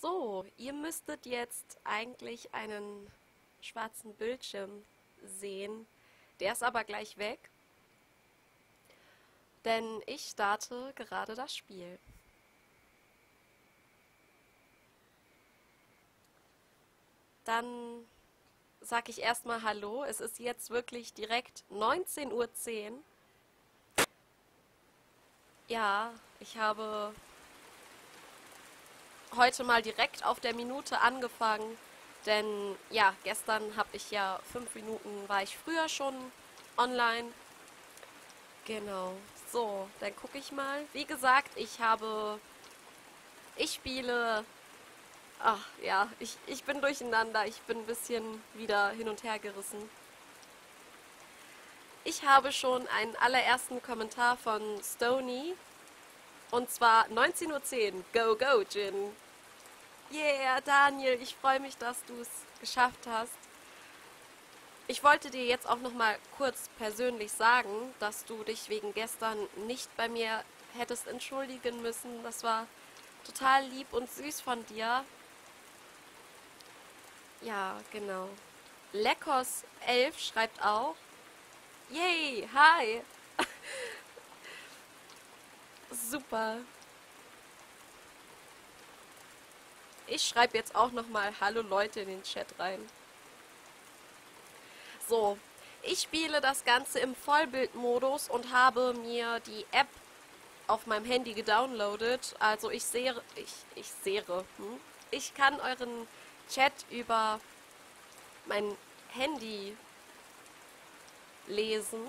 So, ihr müsstet jetzt eigentlich einen schwarzen Bildschirm sehen. Der ist aber gleich weg. Denn ich starte gerade das Spiel. Dann sage ich erstmal Hallo. Es ist jetzt wirklich direkt 19.10 Uhr. Ja, ich habe heute mal direkt auf der Minute angefangen, denn ja, gestern habe ich ja fünf Minuten, war ich früher schon online. Genau, so, dann gucke ich mal. Wie gesagt, ich habe, ich spiele, ach ja, ich, ich bin durcheinander, ich bin ein bisschen wieder hin und her gerissen. Ich habe schon einen allerersten Kommentar von Stony. Und zwar 19.10 Uhr. Go, go, Jin. Yeah, Daniel, ich freue mich, dass du es geschafft hast. Ich wollte dir jetzt auch noch mal kurz persönlich sagen, dass du dich wegen gestern nicht bei mir hättest entschuldigen müssen. Das war total lieb und süß von dir. Ja, genau. Leckos 11 schreibt auch, Yay, hi. Super. Ich schreibe jetzt auch nochmal Hallo Leute in den Chat rein. So, ich spiele das Ganze im Vollbildmodus und habe mir die App auf meinem Handy gedownloadet. Also ich sehe, ich, ich sehe, hm? ich kann euren Chat über mein Handy lesen.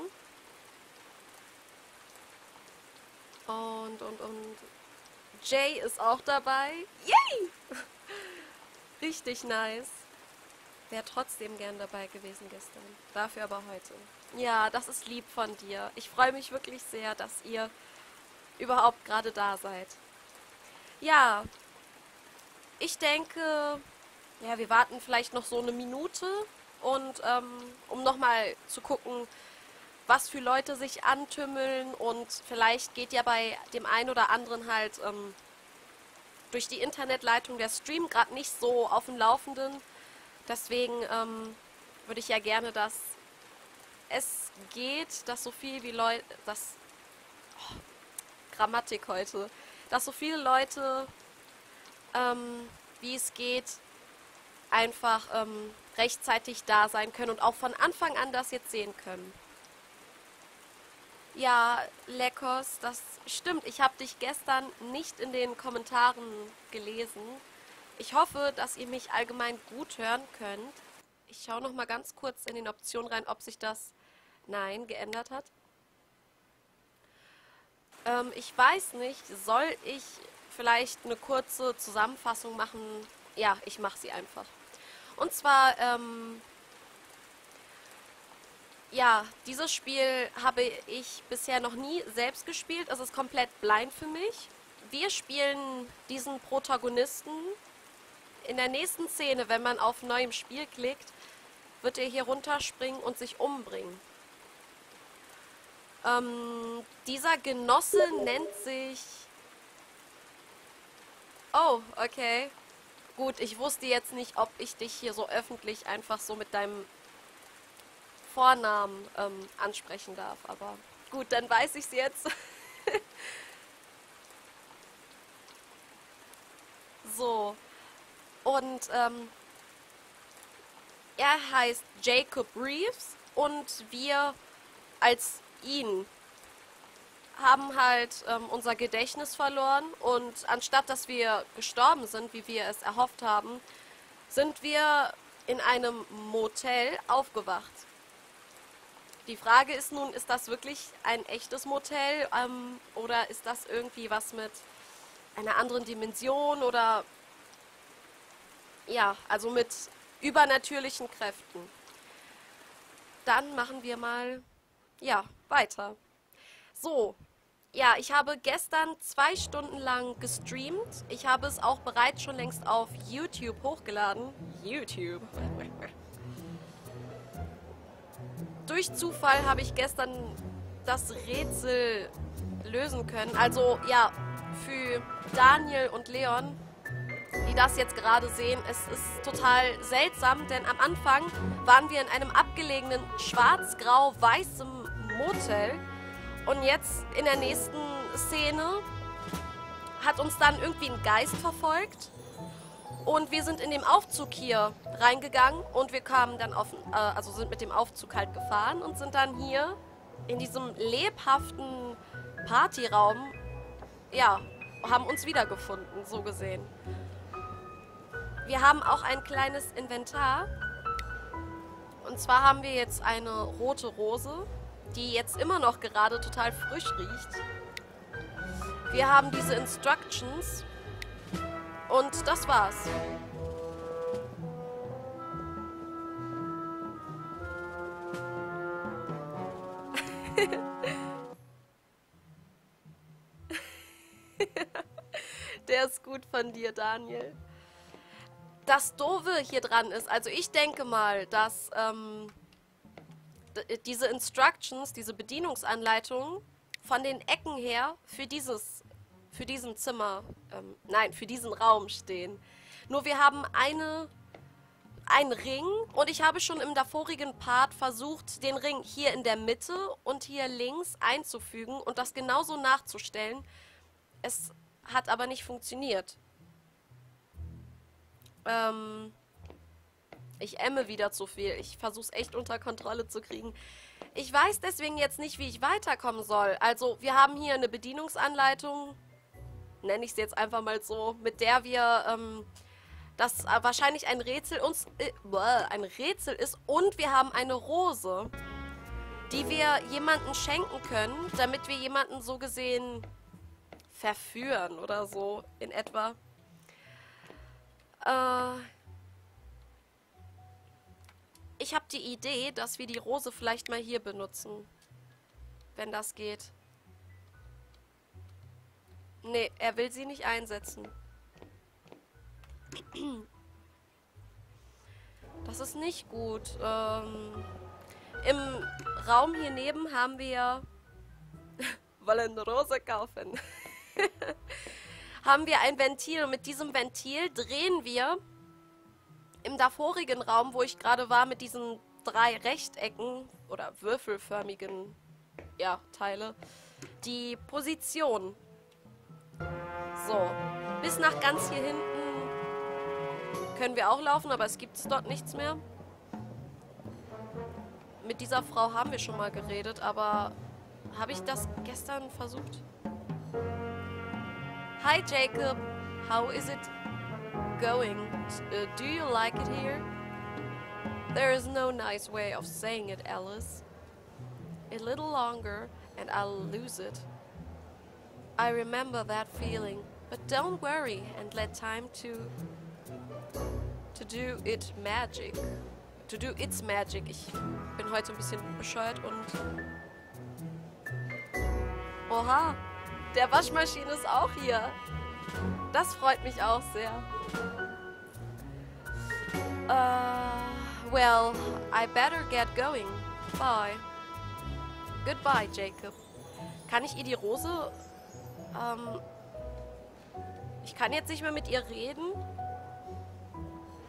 Und, und, und. Jay ist auch dabei. Yay! Richtig nice. Wäre trotzdem gern dabei gewesen gestern. Dafür aber heute. Ja, das ist lieb von dir. Ich freue mich wirklich sehr, dass ihr überhaupt gerade da seid. Ja, ich denke, ja, wir warten vielleicht noch so eine Minute und ähm, um nochmal zu gucken, was für Leute sich antümmeln und vielleicht geht ja bei dem einen oder anderen halt ähm, durch die Internetleitung der Stream gerade nicht so auf dem Laufenden. Deswegen ähm, würde ich ja gerne, dass es geht, dass so viel wie Leute, das oh, Grammatik heute, dass so viele Leute, ähm, wie es geht, einfach ähm, rechtzeitig da sein können und auch von Anfang an das jetzt sehen können. Ja, Leckos, das stimmt. Ich habe dich gestern nicht in den Kommentaren gelesen. Ich hoffe, dass ihr mich allgemein gut hören könnt. Ich schaue noch mal ganz kurz in den Optionen rein, ob sich das Nein geändert hat. Ähm, ich weiß nicht, soll ich vielleicht eine kurze Zusammenfassung machen? Ja, ich mache sie einfach. Und zwar, ähm, ja, dieses Spiel habe ich bisher noch nie selbst gespielt. Es ist komplett blind für mich. Wir spielen diesen Protagonisten. In der nächsten Szene, wenn man auf neuem Spiel klickt, wird er hier runterspringen und sich umbringen. Ähm, dieser Genosse nennt sich... Oh, okay. Gut, ich wusste jetzt nicht, ob ich dich hier so öffentlich einfach so mit deinem Vornamen ähm, ansprechen darf. Aber gut, dann weiß ich es jetzt. so. Und ähm, er heißt Jacob Reeves und wir als ihn haben halt ähm, unser Gedächtnis verloren und anstatt dass wir gestorben sind, wie wir es erhofft haben, sind wir in einem Motel aufgewacht. Die Frage ist nun, ist das wirklich ein echtes Motel ähm, oder ist das irgendwie was mit einer anderen Dimension oder ja, also mit übernatürlichen Kräften. Dann machen wir mal ja, weiter. So, ja, ich habe gestern zwei Stunden lang gestreamt. Ich habe es auch bereits schon längst auf YouTube hochgeladen. YouTube. Durch Zufall habe ich gestern das Rätsel lösen können. Also ja, für Daniel und Leon die das jetzt gerade sehen. Es ist total seltsam, denn am Anfang waren wir in einem abgelegenen schwarz-grau-weißen Motel. Und jetzt in der nächsten Szene hat uns dann irgendwie ein Geist verfolgt. Und wir sind in dem Aufzug hier reingegangen und wir kamen dann auf, äh, also sind mit dem Aufzug halt gefahren und sind dann hier in diesem lebhaften Partyraum, ja, haben uns wiedergefunden, so gesehen. Wir haben auch ein kleines Inventar. Und zwar haben wir jetzt eine rote Rose, die jetzt immer noch gerade total frisch riecht. Wir haben diese Instructions. Und das war's. Der ist gut von dir, Daniel. Das Doofe hier dran ist, also ich denke mal, dass ähm, diese Instructions, diese Bedienungsanleitungen von den Ecken her für dieses, für diesen Zimmer, ähm, nein, für diesen Raum stehen. Nur wir haben eine, einen Ring und ich habe schon im davorigen Part versucht, den Ring hier in der Mitte und hier links einzufügen und das genauso nachzustellen. Es hat aber nicht funktioniert. Ähm, ich emme wieder zu viel. Ich versuche es echt unter Kontrolle zu kriegen. Ich weiß deswegen jetzt nicht, wie ich weiterkommen soll. Also, wir haben hier eine Bedienungsanleitung, nenne ich es jetzt einfach mal so, mit der wir ähm, das äh, wahrscheinlich ein Rätsel uns äh, ein Rätsel ist und wir haben eine Rose, die wir jemanden schenken können, damit wir jemanden so gesehen verführen oder so in etwa. Äh, ich habe die Idee, dass wir die Rose vielleicht mal hier benutzen. Wenn das geht. Nee, er will sie nicht einsetzen. Das ist nicht gut. Ähm, Im Raum hier neben haben wir... wollen Rose kaufen. haben wir ein Ventil. Und mit diesem Ventil drehen wir im davorigen Raum, wo ich gerade war, mit diesen drei Rechtecken oder würfelförmigen ja, Teile, die Position. So, bis nach ganz hier hinten können wir auch laufen, aber es gibt dort nichts mehr. Mit dieser Frau haben wir schon mal geredet, aber habe ich das gestern versucht? Hi Jacob, how is it going? Uh, do you like it here? There is no nice way of saying it, Alice. A little longer and I'll lose it. I remember that feeling, but don't worry and let time to to do it magic. To do its magic. Ich bin heute ein bisschen bescheuert und Oha, Der Waschmaschine ist auch hier. Das freut mich auch sehr. Uh, well, I better get going. Bye. Goodbye, Jacob. Kann ich ihr die Rose... Ähm, ich kann jetzt nicht mehr mit ihr reden.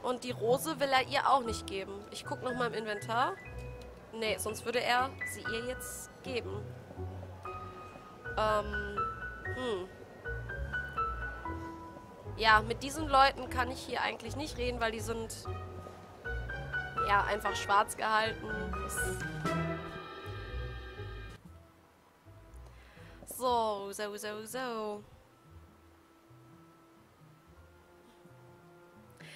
Und die Rose will er ihr auch nicht geben. Ich gucke nochmal im Inventar. Nee, sonst würde er sie ihr jetzt geben. Ähm... Hm. Ja, mit diesen Leuten kann ich hier eigentlich nicht reden, weil die sind ja einfach schwarz gehalten. So, so, so.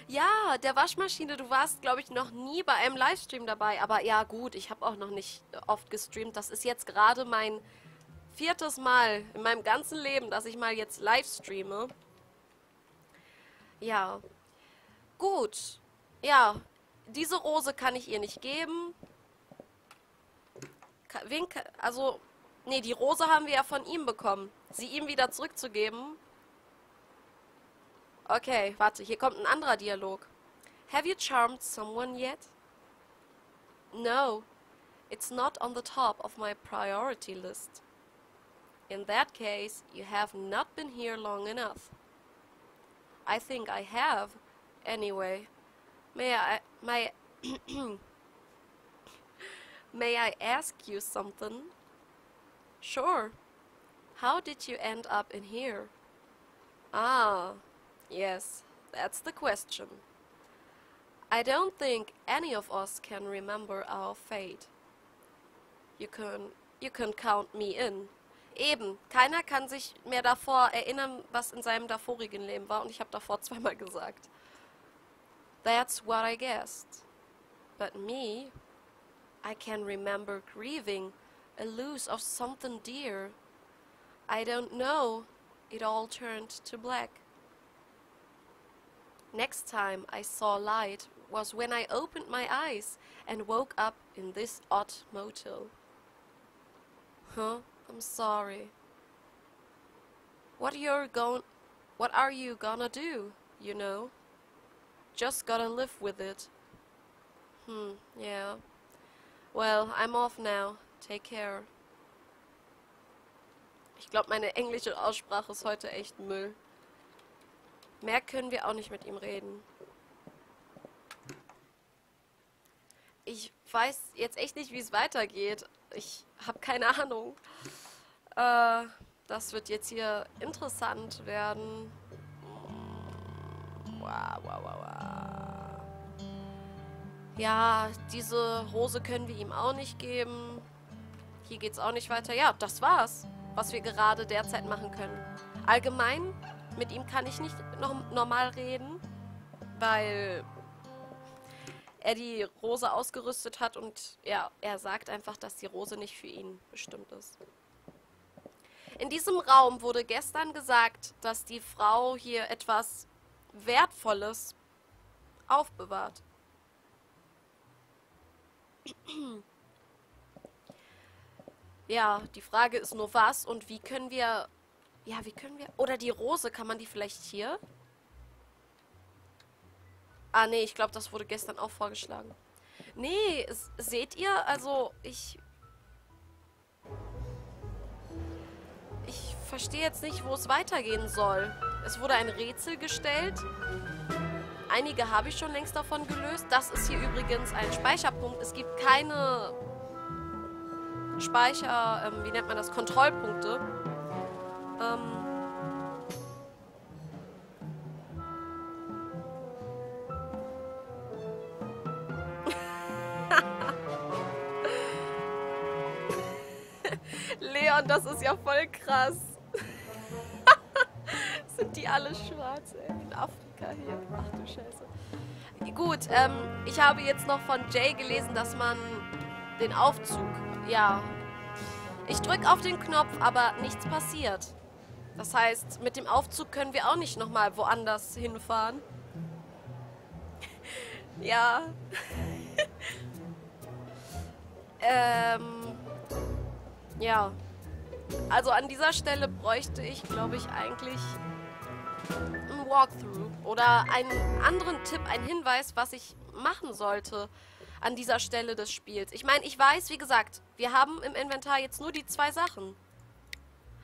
Ja, der Waschmaschine, du warst, glaube ich, noch nie bei einem Livestream dabei. Aber ja, gut, ich habe auch noch nicht oft gestreamt. Das ist jetzt gerade mein viertes Mal in meinem ganzen Leben, dass ich mal jetzt live streame. Ja. Gut. Ja, diese Rose kann ich ihr nicht geben. Wen, also, nee, die Rose haben wir ja von ihm bekommen. Sie ihm wieder zurückzugeben. Okay, warte, hier kommt ein anderer Dialog. Have you charmed someone yet? No, it's not on the top of my priority list. In that case, you have not been here long enough. I think I have. Anyway, may I may may I ask you something? Sure. How did you end up in here? Ah, yes, that's the question. I don't think any of us can remember our fate. You can you can count me in. Eben, keiner kann sich mehr davor erinnern, was in seinem davorigen Leben war und ich habe davor zweimal gesagt. That's what I guessed. But me, I can remember grieving a loss of something dear. I don't know. It all turned to black. Next time I saw light was when I opened my eyes and woke up in this odd motel. Huh? I'm sorry. What you're going what are you gonna do, you know? Just gotta live with it. Hmm, yeah. Well, I'm off now. Take care. Ich glaube, meine englische Aussprache ist heute echt Müll. Mehr können wir auch nicht mit ihm reden. Ich weiß jetzt echt nicht, wie es weitergeht. Ich habe keine Ahnung. Äh, das wird jetzt hier interessant werden. Wow, wow, wow, wow. Ja, diese Rose können wir ihm auch nicht geben. Hier geht's auch nicht weiter. Ja, das war's, was wir gerade derzeit machen können. Allgemein, mit ihm kann ich nicht normal reden, weil er die Rose ausgerüstet hat und ja, er sagt einfach, dass die Rose nicht für ihn bestimmt ist. In diesem Raum wurde gestern gesagt, dass die Frau hier etwas Wertvolles aufbewahrt. Ja, die Frage ist nur was und wie können wir... Ja, wie können wir... Oder die Rose, kann man die vielleicht hier? Ah, nee, ich glaube, das wurde gestern auch vorgeschlagen. Nee, seht ihr? Also, ich... Ich verstehe jetzt nicht, wo es weitergehen soll. Es wurde ein Rätsel gestellt. Einige habe ich schon längst davon gelöst. Das ist hier übrigens ein Speicherpunkt. Es gibt keine Speicher, ähm, wie nennt man das, Kontrollpunkte. Ähm, Leon, das ist ja voll krass. Sind die alle schwarz, ey, in Afrika hier. Ach du Scheiße. Gut, ähm, ich habe jetzt noch von Jay gelesen, dass man den Aufzug ja. Ich drücke auf den Knopf, aber nichts passiert. Das heißt, mit dem Aufzug können wir auch nicht nochmal woanders hinfahren. ja. ähm. Ja. Also an dieser Stelle bräuchte ich, glaube ich, eigentlich ein Walkthrough oder einen anderen Tipp, einen Hinweis, was ich machen sollte an dieser Stelle des Spiels. Ich meine, ich weiß, wie gesagt, wir haben im Inventar jetzt nur die zwei Sachen.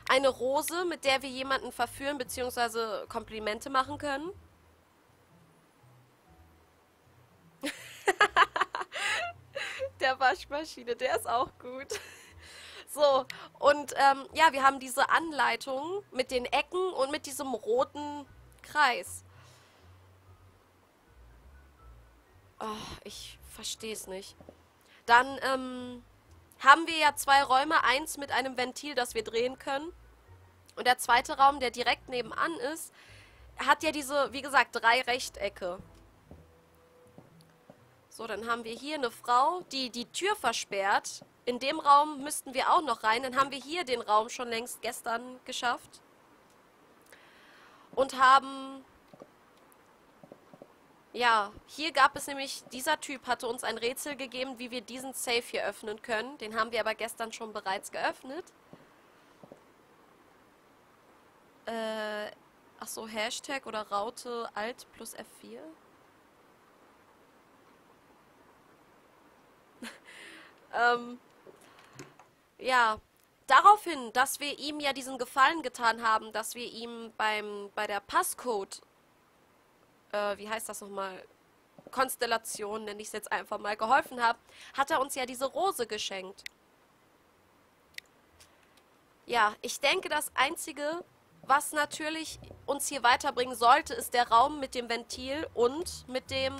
Eine Rose, mit der wir jemanden verführen bzw. Komplimente machen können. der Waschmaschine, der ist auch gut. So, und ähm, ja, wir haben diese Anleitung mit den Ecken und mit diesem roten Kreis. Oh, ich verstehe es nicht. Dann ähm, haben wir ja zwei Räume, eins mit einem Ventil, das wir drehen können. Und der zweite Raum, der direkt nebenan ist, hat ja diese, wie gesagt, drei Rechtecke. So, dann haben wir hier eine Frau, die die Tür versperrt. In dem Raum müssten wir auch noch rein. Dann haben wir hier den Raum schon längst gestern geschafft. Und haben ja, hier gab es nämlich, dieser Typ hatte uns ein Rätsel gegeben, wie wir diesen Safe hier öffnen können. Den haben wir aber gestern schon bereits geöffnet. Äh, ach so, Hashtag oder Raute Alt plus F4. ähm, ja, daraufhin, dass wir ihm ja diesen Gefallen getan haben, dass wir ihm beim, bei der Passcode äh, wie heißt das nochmal? Konstellation, nenne ich es jetzt einfach mal, geholfen habe, hat er uns ja diese Rose geschenkt. Ja, ich denke, das Einzige, was natürlich uns hier weiterbringen sollte, ist der Raum mit dem Ventil und mit dem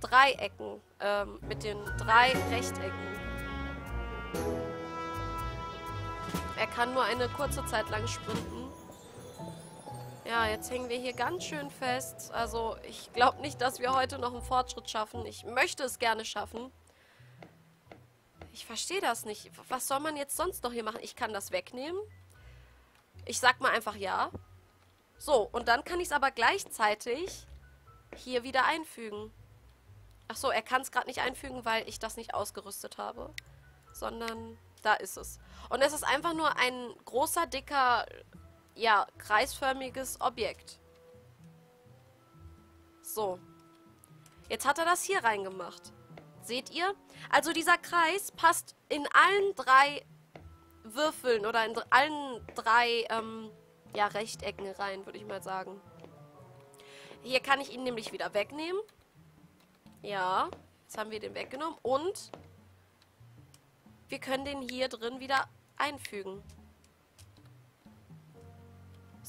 Dreiecken. Ähm, mit den drei Rechtecken. Er kann nur eine kurze Zeit lang sprinten. Ja, jetzt hängen wir hier ganz schön fest. Also, ich glaube nicht, dass wir heute noch einen Fortschritt schaffen. Ich möchte es gerne schaffen. Ich verstehe das nicht. Was soll man jetzt sonst noch hier machen? Ich kann das wegnehmen. Ich sag mal einfach ja. So, und dann kann ich es aber gleichzeitig hier wieder einfügen. Ach so, er kann es gerade nicht einfügen, weil ich das nicht ausgerüstet habe. Sondern da ist es. Und es ist einfach nur ein großer, dicker ja, kreisförmiges Objekt. So. Jetzt hat er das hier reingemacht. Seht ihr? Also dieser Kreis passt in allen drei Würfeln oder in allen drei ähm, ja, Rechtecken rein, würde ich mal sagen. Hier kann ich ihn nämlich wieder wegnehmen. Ja, jetzt haben wir den weggenommen. Und wir können den hier drin wieder einfügen.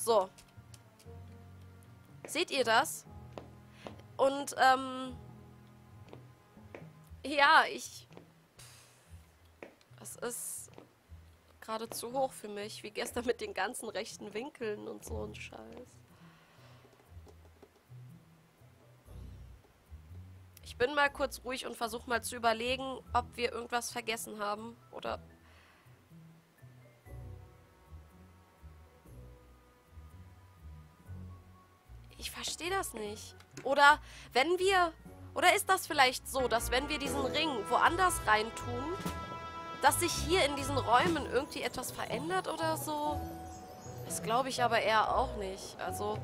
So. Seht ihr das? Und, ähm... Ja, ich... Das ist gerade zu hoch für mich. Wie gestern mit den ganzen rechten Winkeln und so ein Scheiß. Ich bin mal kurz ruhig und versuche mal zu überlegen, ob wir irgendwas vergessen haben. Oder Ich verstehe das nicht. Oder wenn wir... Oder ist das vielleicht so, dass wenn wir diesen Ring woanders reintun, dass sich hier in diesen Räumen irgendwie etwas verändert oder so? Das glaube ich aber eher auch nicht. Also,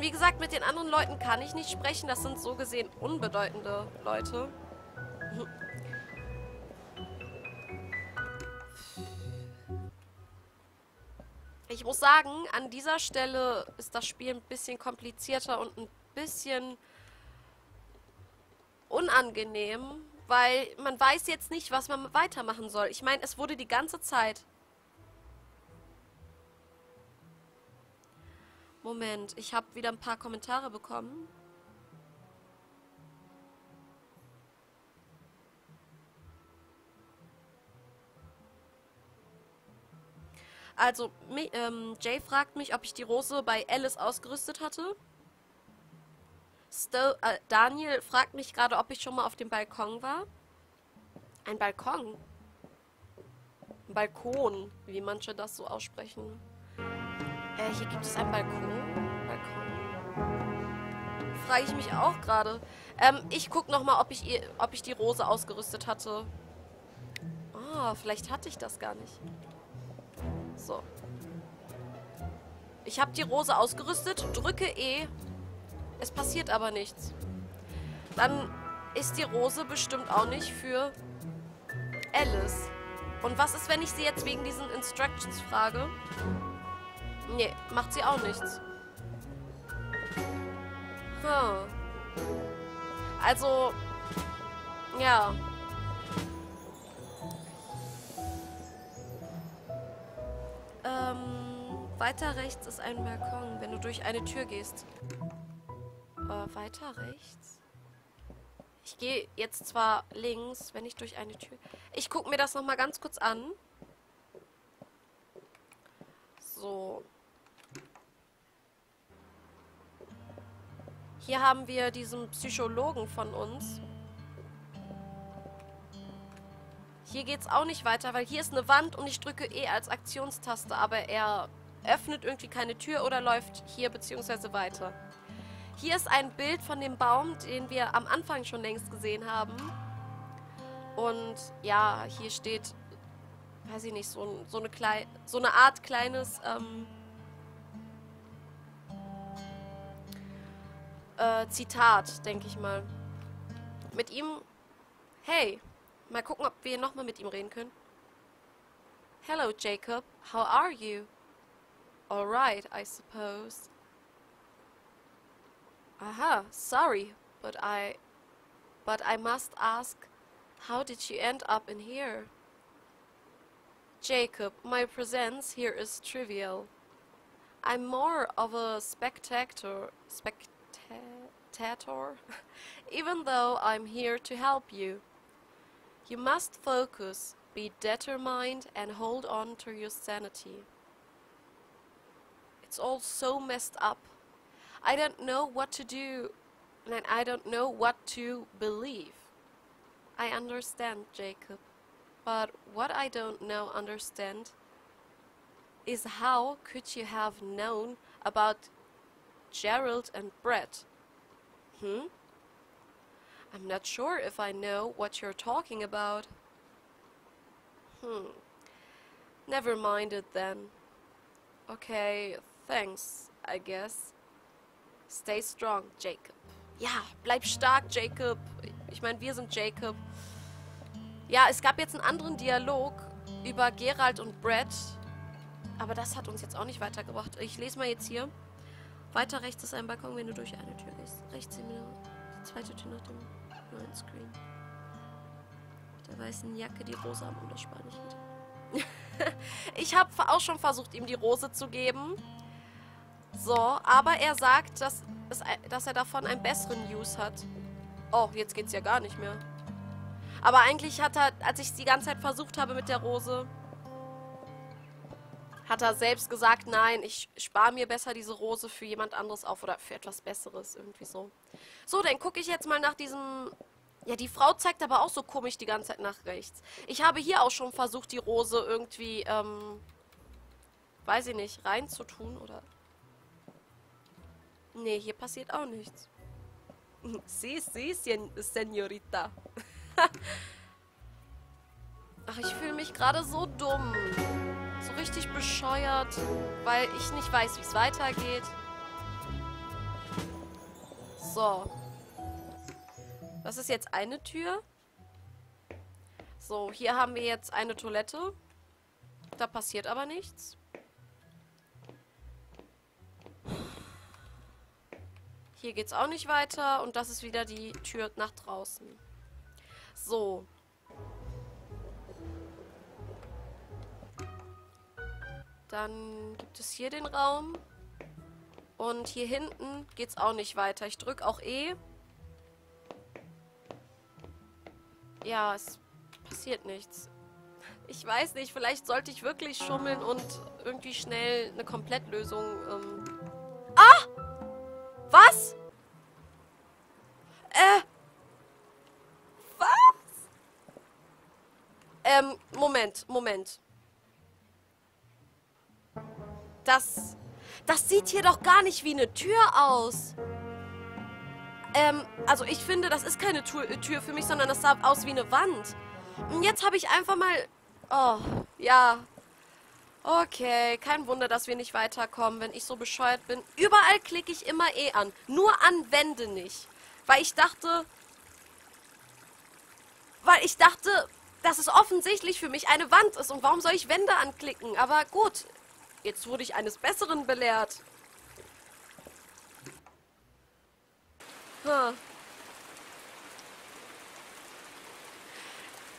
wie gesagt, mit den anderen Leuten kann ich nicht sprechen. Das sind so gesehen unbedeutende Leute. Ich muss sagen, an dieser Stelle ist das Spiel ein bisschen komplizierter und ein bisschen unangenehm, weil man weiß jetzt nicht, was man weitermachen soll. Ich meine, es wurde die ganze Zeit... Moment, ich habe wieder ein paar Kommentare bekommen. Also, ähm, Jay fragt mich, ob ich die Rose bei Alice ausgerüstet hatte. Sto äh, Daniel fragt mich gerade, ob ich schon mal auf dem Balkon war. Ein Balkon? Ein Balkon, wie manche das so aussprechen. Äh, hier gibt es einen Balkon. Balkon. Frage ich mich auch gerade. Ähm, ich guck noch mal, ob ich, ob ich die Rose ausgerüstet hatte. Oh, vielleicht hatte ich das gar nicht. So. Ich habe die Rose ausgerüstet, drücke E. Es passiert aber nichts. Dann ist die Rose bestimmt auch nicht für Alice. Und was ist, wenn ich sie jetzt wegen diesen Instructions frage? Nee, macht sie auch nichts. Hm. Also, ja. Ähm, weiter rechts ist ein Balkon, wenn du durch eine Tür gehst. Äh, weiter rechts? Ich gehe jetzt zwar links, wenn ich durch eine Tür... Ich gucke mir das nochmal ganz kurz an. So. Hier haben wir diesen Psychologen von uns. Hier geht es auch nicht weiter, weil hier ist eine Wand und ich drücke E als Aktionstaste, aber er öffnet irgendwie keine Tür oder läuft hier bzw. weiter. Hier ist ein Bild von dem Baum, den wir am Anfang schon längst gesehen haben. Und ja, hier steht, weiß ich nicht, so, so, eine, Klei so eine Art kleines ähm, äh, Zitat, denke ich mal. Mit ihm, hey, Mal gucken, ob wir nochmal mit ihm reden können. Hello, Jacob. How are you? Alright, I suppose. Aha, sorry, but I... But I must ask, how did you end up in here? Jacob, my presence here is trivial. I'm more of a spectator, spectator, even though I'm here to help you. You must focus, be determined, and hold on to your sanity. It's all so messed up. I don't know what to do, and I don't know what to believe. I understand, Jacob. But what I don't know understand is how could you have known about Gerald and Brett? Hmm? I'm not sure if I know what you're talking about. Hmm. Never mind it then. Okay, thanks, I guess. Stay strong, Jacob. Ja, bleib stark, Jacob. Ich meine, wir sind Jacob. Ja, es gab jetzt einen anderen Dialog über Gerald und Brett. Aber das hat uns jetzt auch nicht weitergebracht. Ich lese mal jetzt hier. Weiter rechts ist ein Balkon, wenn du durch eine Tür gehst. Rechts die zweite Tür nach dem neuen Screen. Mit der weißen Jacke die Rose am Unterspann nicht ich habe auch schon versucht, ihm die Rose zu geben. So, aber er sagt, dass, dass er davon einen besseren Use hat. Oh, jetzt geht's ja gar nicht mehr. Aber eigentlich hat er, als ich die ganze Zeit versucht habe mit der Rose, hat er selbst gesagt, nein, ich spare mir besser diese Rose für jemand anderes auf oder für etwas Besseres, irgendwie so. So, dann gucke ich jetzt mal nach diesem... Ja, die Frau zeigt aber auch so komisch die ganze Zeit nach rechts. Ich habe hier auch schon versucht, die Rose irgendwie, ähm, weiß ich nicht, reinzutun oder... Nee, hier passiert auch nichts. Sie, sie, Senorita. Ach, ich fühle mich gerade so dumm. So richtig bescheuert, weil ich nicht weiß, wie es weitergeht. So. Das ist jetzt eine Tür. So, hier haben wir jetzt eine Toilette. Da passiert aber nichts. Hier geht's auch nicht weiter. Und das ist wieder die Tür nach draußen. So. Dann gibt es hier den Raum. Und hier hinten geht es auch nicht weiter. Ich drücke auch E. Ja, es passiert nichts. Ich weiß nicht, vielleicht sollte ich wirklich schummeln und irgendwie schnell eine Komplettlösung... Ähm ah! Was? Äh, Ähm, Moment, Moment. Das, das sieht hier doch gar nicht wie eine Tür aus. Ähm, also ich finde, das ist keine Tür, Tür für mich, sondern das sah aus wie eine Wand. Und jetzt habe ich einfach mal... Oh, ja. Okay, kein Wunder, dass wir nicht weiterkommen, wenn ich so bescheuert bin. Überall klicke ich immer eh an. Nur an Wände nicht. Weil ich dachte... Weil ich dachte, dass es offensichtlich für mich eine Wand ist. Und warum soll ich Wände anklicken? Aber gut, jetzt wurde ich eines Besseren belehrt. Huh.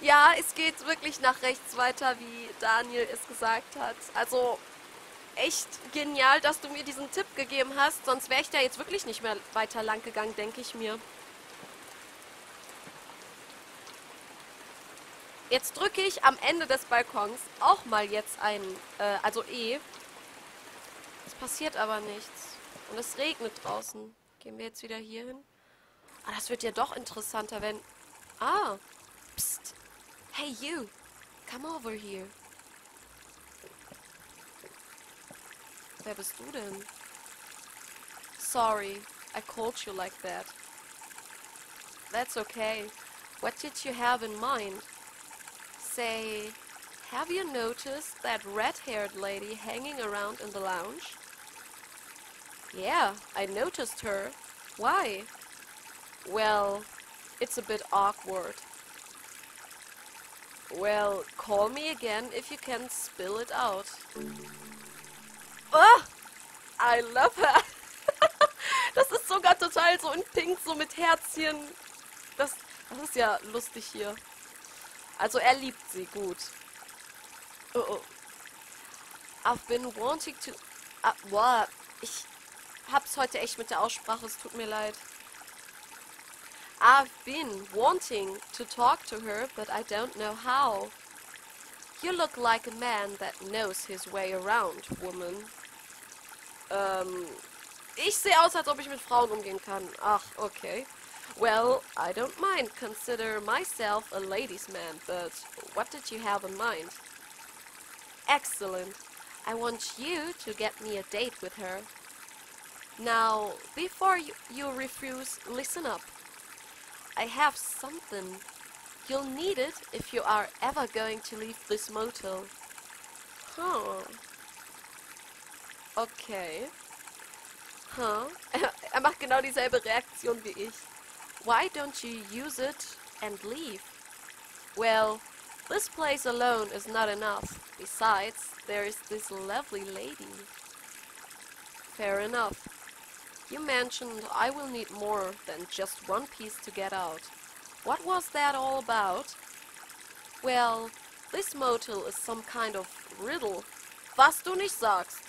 Ja, es geht wirklich nach rechts weiter, wie Daniel es gesagt hat. Also echt genial, dass du mir diesen Tipp gegeben hast. Sonst wäre ich da jetzt wirklich nicht mehr weiter lang gegangen, denke ich mir. Jetzt drücke ich am Ende des Balkons auch mal jetzt ein, äh, also E. Es passiert aber nichts. Und es regnet draußen. Gehen wir jetzt wieder hier hin. Ah, das wird ja doch interessanter, wenn... Ah, psst. Hey, you. Come over here. Wer bist du denn? Sorry, I called you like that. That's okay. What did you have in mind? say, have you noticed that red-haired lady hanging around in the lounge? Yeah, I noticed her. Why? Well, it's a bit awkward. Well, call me again if you can spill it out. Oh, I love her. das ist sogar total so in Pink, so mit Herzchen. Das, das ist ja lustig hier. Also er liebt sie, gut. Oh, oh. I've been wanting to... Ah, boah, ich hab's heute echt mit der Aussprache, es tut mir leid. I've been wanting to talk to her, but I don't know how. You look like a man that knows his way around, woman. Ähm, ich sehe aus, als ob ich mit Frauen umgehen kann. Ach, okay. Well, I don't mind. Consider myself a ladies' man, but what did you have in mind? Excellent. I want you to get me a date with her. Now, before you, you refuse, listen up. I have something. You'll need it if you are ever going to leave this motel. Huh. Okay. Huh? er macht genau dieselbe Reaktion wie ich. Why don't you use it and leave? Well, this place alone is not enough. Besides, there is this lovely lady. Fair enough. You mentioned I will need more than just one piece to get out. What was that all about? Well, this motel is some kind of riddle. Was du nicht sagst.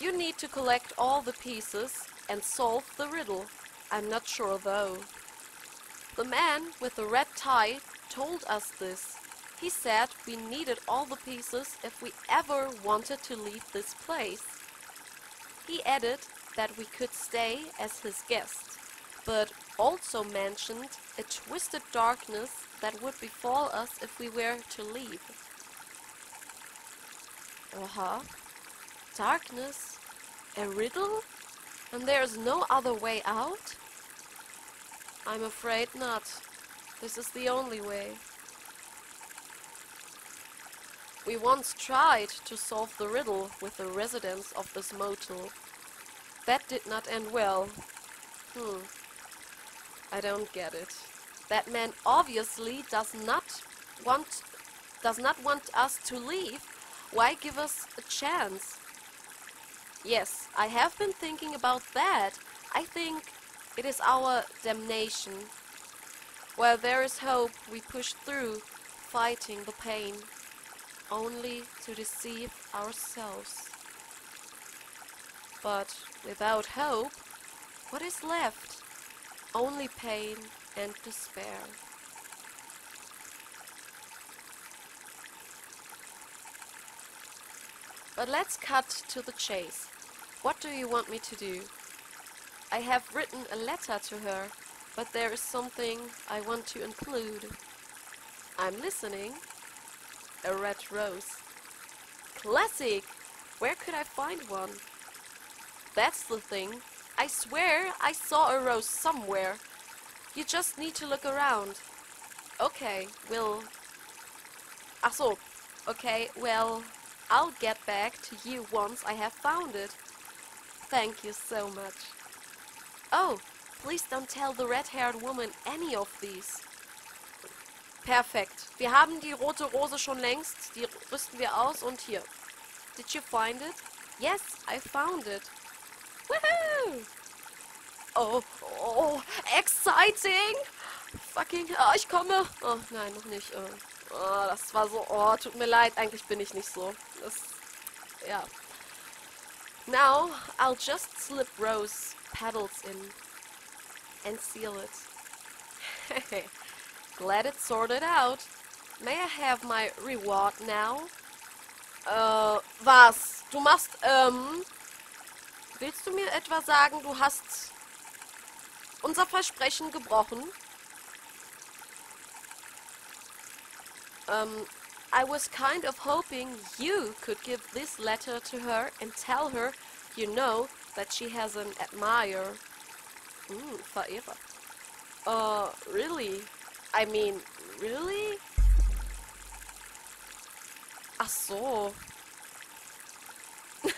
You need to collect all the pieces and solve the riddle. I'm not sure though. The man with the red tie told us this. He said we needed all the pieces if we ever wanted to leave this place. He added that we could stay as his guest, but also mentioned a twisted darkness that would befall us if we were to leave. Uh-huh. Darkness? A riddle? And there's no other way out? I'm afraid not. This is the only way. We once tried to solve the riddle with the residents of this motel. That did not end well. Hmm. I don't get it. That man obviously does not want does not want us to leave. Why give us a chance? Yes, I have been thinking about that. I think it is our damnation. Where there is hope, we push through, fighting the pain, only to deceive ourselves. But without hope, what is left? Only pain and despair. But let's cut to the chase. What do you want me to do? I have written a letter to her, but there is something I want to include. I'm listening. A red rose. Classic! Where could I find one? That's the thing. I swear I saw a rose somewhere. You just need to look around. Okay, we'll... Ach so. Okay, well, I'll get back to you once I have found it. Thank you so much. Oh, please don't tell the red-haired woman any of these. Perfekt. Wir haben die rote Rose schon längst. Die rüsten wir aus und hier. Did you find it? Yes, I found it. Woohoo! Oh, oh, exciting! Fucking, oh, ich komme. Oh, nein, noch nicht. Oh, oh, das war so, oh, tut mir leid. Eigentlich bin ich nicht so. Das, ja. Now, I'll just slip Rose petals in and seal it. Glad it's sorted out. May I have my reward now? Äh, was? Du machst, ähm... Willst du mir etwa sagen, du hast unser Versprechen gebrochen? Um, I was kind of hoping you could give this letter to her and tell her you know that she has an admirer. Hmm, Verehrer. Uh, really? I mean, really? Ach so.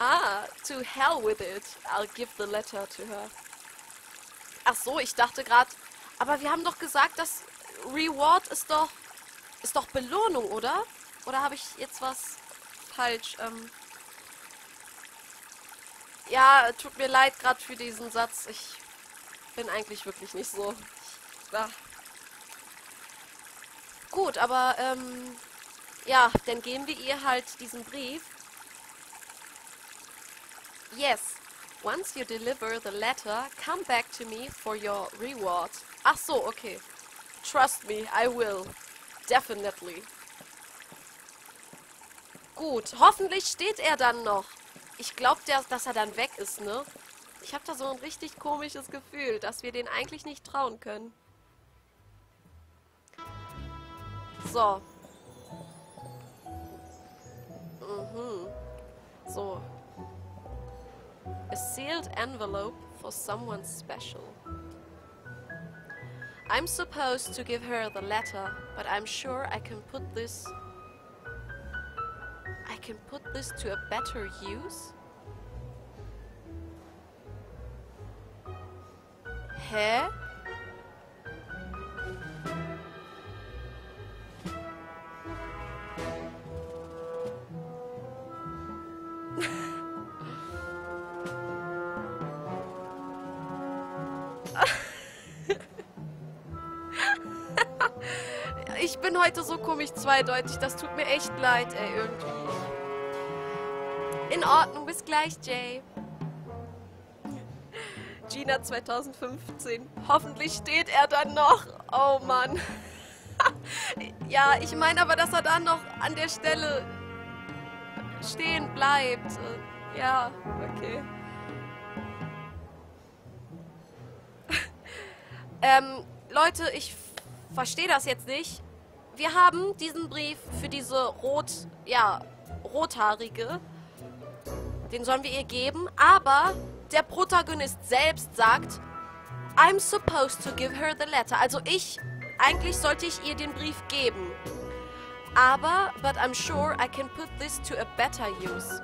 ah, to hell with it. I'll give the letter to her. Ach so, ich dachte gerade, aber wir haben doch gesagt, das Reward ist doch ist doch Belohnung, oder? Oder habe ich jetzt was falsch? Ähm ja, tut mir leid gerade für diesen Satz. Ich bin eigentlich wirklich nicht so. Ich, ah. Gut, aber ähm, ja, dann geben wir ihr halt diesen Brief. Yes, once you deliver the letter, come back to me for your reward. Ach so, okay. Trust me, I will. Definitely. Gut, hoffentlich steht er dann noch. Ich glaube, dass er dann weg ist, ne? Ich habe da so ein richtig komisches Gefühl, dass wir den eigentlich nicht trauen können. So. Mhm. So. A sealed envelope for someone special. I'm supposed to give her the letter, but I'm sure I can put this... I can put this to a better use? Hä? Heute so komisch zweideutig. Das tut mir echt leid, ey, irgendwie. In Ordnung, bis gleich, Jay. Gina 2015. Hoffentlich steht er dann noch. Oh Mann. ja, ich meine aber, dass er dann noch an der Stelle stehen bleibt. Ja, okay. ähm, Leute, ich verstehe das jetzt nicht. Wir haben diesen Brief für diese rot, ja, rothaarige. Den sollen wir ihr geben, aber der Protagonist selbst sagt, I'm supposed to give her the letter. Also ich, eigentlich sollte ich ihr den Brief geben. Aber, but I'm sure I can put this to a better use.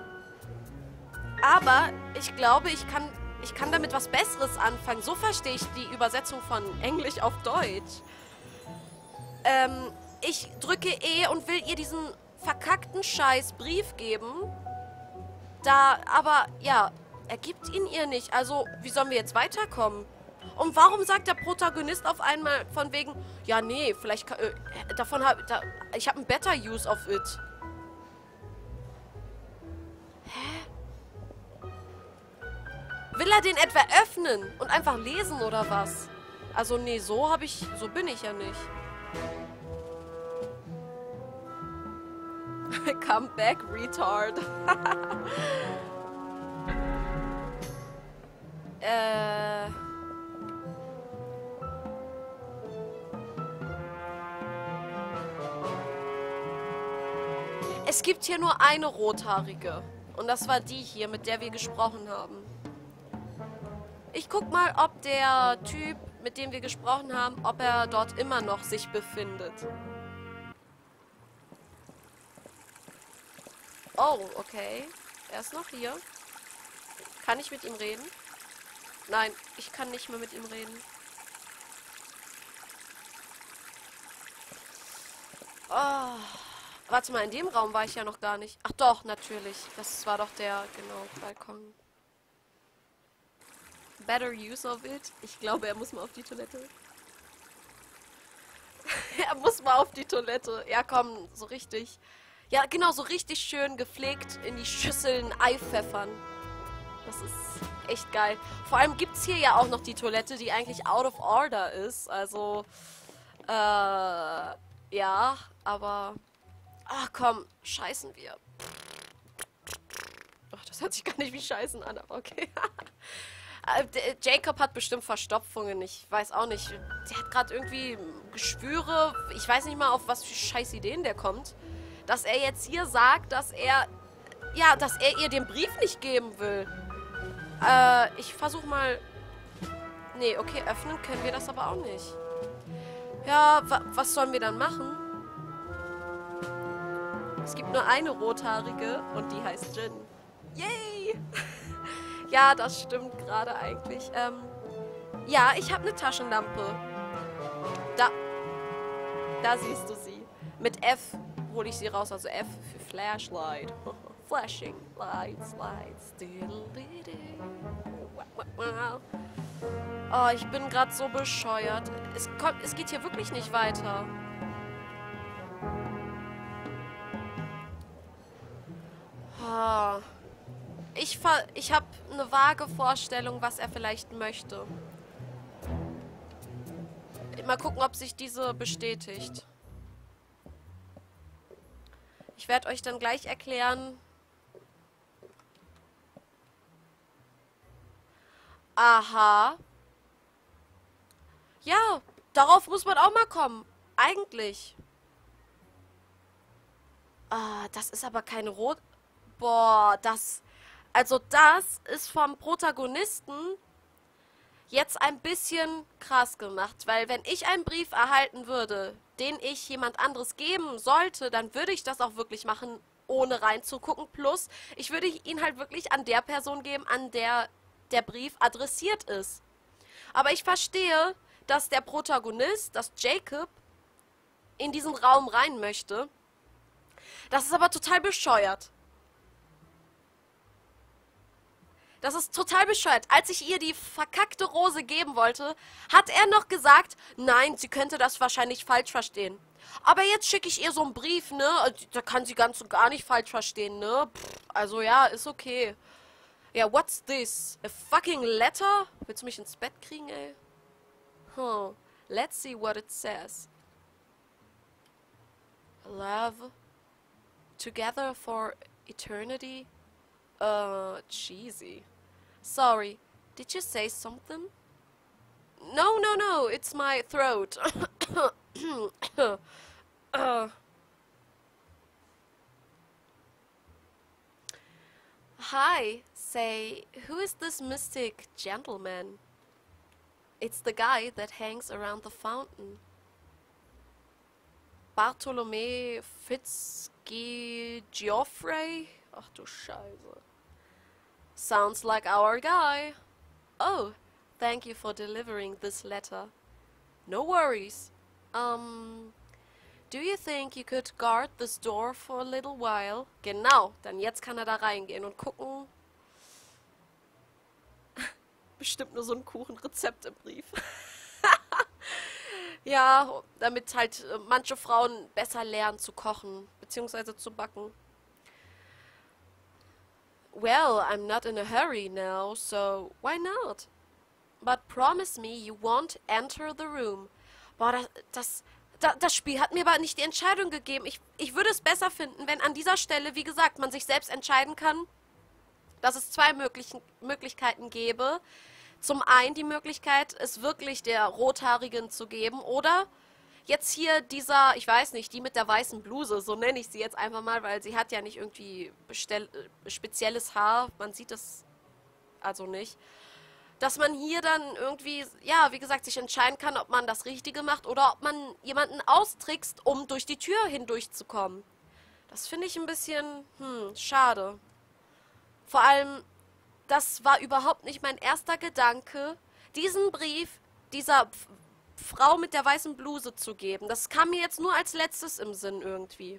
Aber ich glaube, ich kann, ich kann damit was Besseres anfangen. So verstehe ich die Übersetzung von Englisch auf Deutsch. Ähm, ich drücke E und will ihr diesen verkackten Scheiß Brief geben. Da, aber, ja, er gibt ihn ihr nicht. Also, wie sollen wir jetzt weiterkommen? Und warum sagt der Protagonist auf einmal von wegen, ja, nee, vielleicht äh, davon habe da, ich habe ein better use of it. Hä? Will er den etwa öffnen und einfach lesen oder was? Also nee, so habe ich, so bin ich ja nicht. Come back, retard. Äh. Es gibt hier nur eine rothaarige. Und das war die hier, mit der wir gesprochen haben. Ich guck mal, ob der Typ, mit dem wir gesprochen haben, ob er dort immer noch sich befindet. Oh, okay. Er ist noch hier. Kann ich mit ihm reden? Nein, ich kann nicht mehr mit ihm reden. Oh. Warte mal, in dem Raum war ich ja noch gar nicht. Ach doch, natürlich. Das war doch der, genau, Balkon. Better use of it. Ich glaube, er muss mal auf die Toilette. er muss mal auf die Toilette. Ja, komm, so richtig. Ja, genau, so richtig schön gepflegt in die Schüsseln Ei pfeffern. Das ist echt geil. Vor allem gibt es hier ja auch noch die Toilette, die eigentlich out of order ist. Also, äh, ja, aber... Ach komm, scheißen wir. Ach, das hört sich gar nicht wie scheißen an, aber okay. Äh, Jacob hat bestimmt Verstopfungen. Ich weiß auch nicht. Der hat gerade irgendwie Gespüre. Ich weiß nicht mal, auf was für scheiß Ideen der kommt. Dass er jetzt hier sagt, dass er... Ja, dass er ihr den Brief nicht geben will. Äh, ich versuche mal... Nee, okay, öffnen können wir das aber auch nicht. Ja, wa was sollen wir dann machen? Es gibt nur eine rothaarige und die heißt Jin. Yay! ja, das stimmt gerade eigentlich. Ähm, ja, ich habe eine Taschenlampe. Da. Da siehst du sie. Mit F hole ich sie raus, also F für Flashlight. Flashing Lights, Lights. Oh, ich bin gerade so bescheuert. Es, kommt, es geht hier wirklich nicht weiter. Oh. Ich, ich habe eine vage Vorstellung, was er vielleicht möchte. Mal gucken, ob sich diese bestätigt. Ich werde euch dann gleich erklären. Aha. Ja, darauf muss man auch mal kommen. Eigentlich. Ah, das ist aber kein Rot... Boah, das... Also das ist vom Protagonisten jetzt ein bisschen krass gemacht, weil wenn ich einen Brief erhalten würde, den ich jemand anderes geben sollte, dann würde ich das auch wirklich machen, ohne reinzugucken. Plus, ich würde ihn halt wirklich an der Person geben, an der der Brief adressiert ist. Aber ich verstehe, dass der Protagonist, dass Jacob, in diesen Raum rein möchte. Das ist aber total bescheuert. Das ist total bescheuert. Als ich ihr die verkackte Rose geben wollte, hat er noch gesagt, nein, sie könnte das wahrscheinlich falsch verstehen. Aber jetzt schicke ich ihr so einen Brief, ne? Da kann sie ganz und gar nicht falsch verstehen, ne? Pff, also ja, ist okay. Ja, what's this? A fucking letter? Willst du mich ins Bett kriegen, ey? Huh. Let's see what it says. Love. Together for eternity. Uh, cheesy. Sorry, did you say something? No, no, no, it's my throat. uh. Hi, say, who is this mystic gentleman? It's the guy that hangs around the fountain. Bartolome Fitzgeoffrey? Ach du Scheiße. Sounds like our guy. Oh, thank you for delivering this letter. No worries. Um, do you think you could guard this door for a little while? Genau, dann jetzt kann er da reingehen und gucken. Bestimmt nur so ein Kuchenrezept im Brief. ja, damit halt äh, manche Frauen besser lernen zu kochen, beziehungsweise zu backen. Well, I'm not in a hurry now, so why not? But promise me you won't enter the room. Boah, das, das, das, Spiel hat mir aber nicht die Entscheidung gegeben. Ich, ich würde es besser finden, wenn an dieser Stelle, wie gesagt, man sich selbst entscheiden kann, dass es zwei möglichen, Möglichkeiten gäbe. Zum einen die Möglichkeit, es wirklich der Rothaarigen zu geben oder Jetzt hier dieser, ich weiß nicht, die mit der weißen Bluse, so nenne ich sie jetzt einfach mal, weil sie hat ja nicht irgendwie bestell, spezielles Haar. Man sieht es also nicht. Dass man hier dann irgendwie, ja, wie gesagt, sich entscheiden kann, ob man das Richtige macht oder ob man jemanden austrickst, um durch die Tür hindurchzukommen. Das finde ich ein bisschen, hm, schade. Vor allem, das war überhaupt nicht mein erster Gedanke, diesen Brief dieser Frau mit der weißen Bluse zu geben. Das kam mir jetzt nur als letztes im Sinn irgendwie.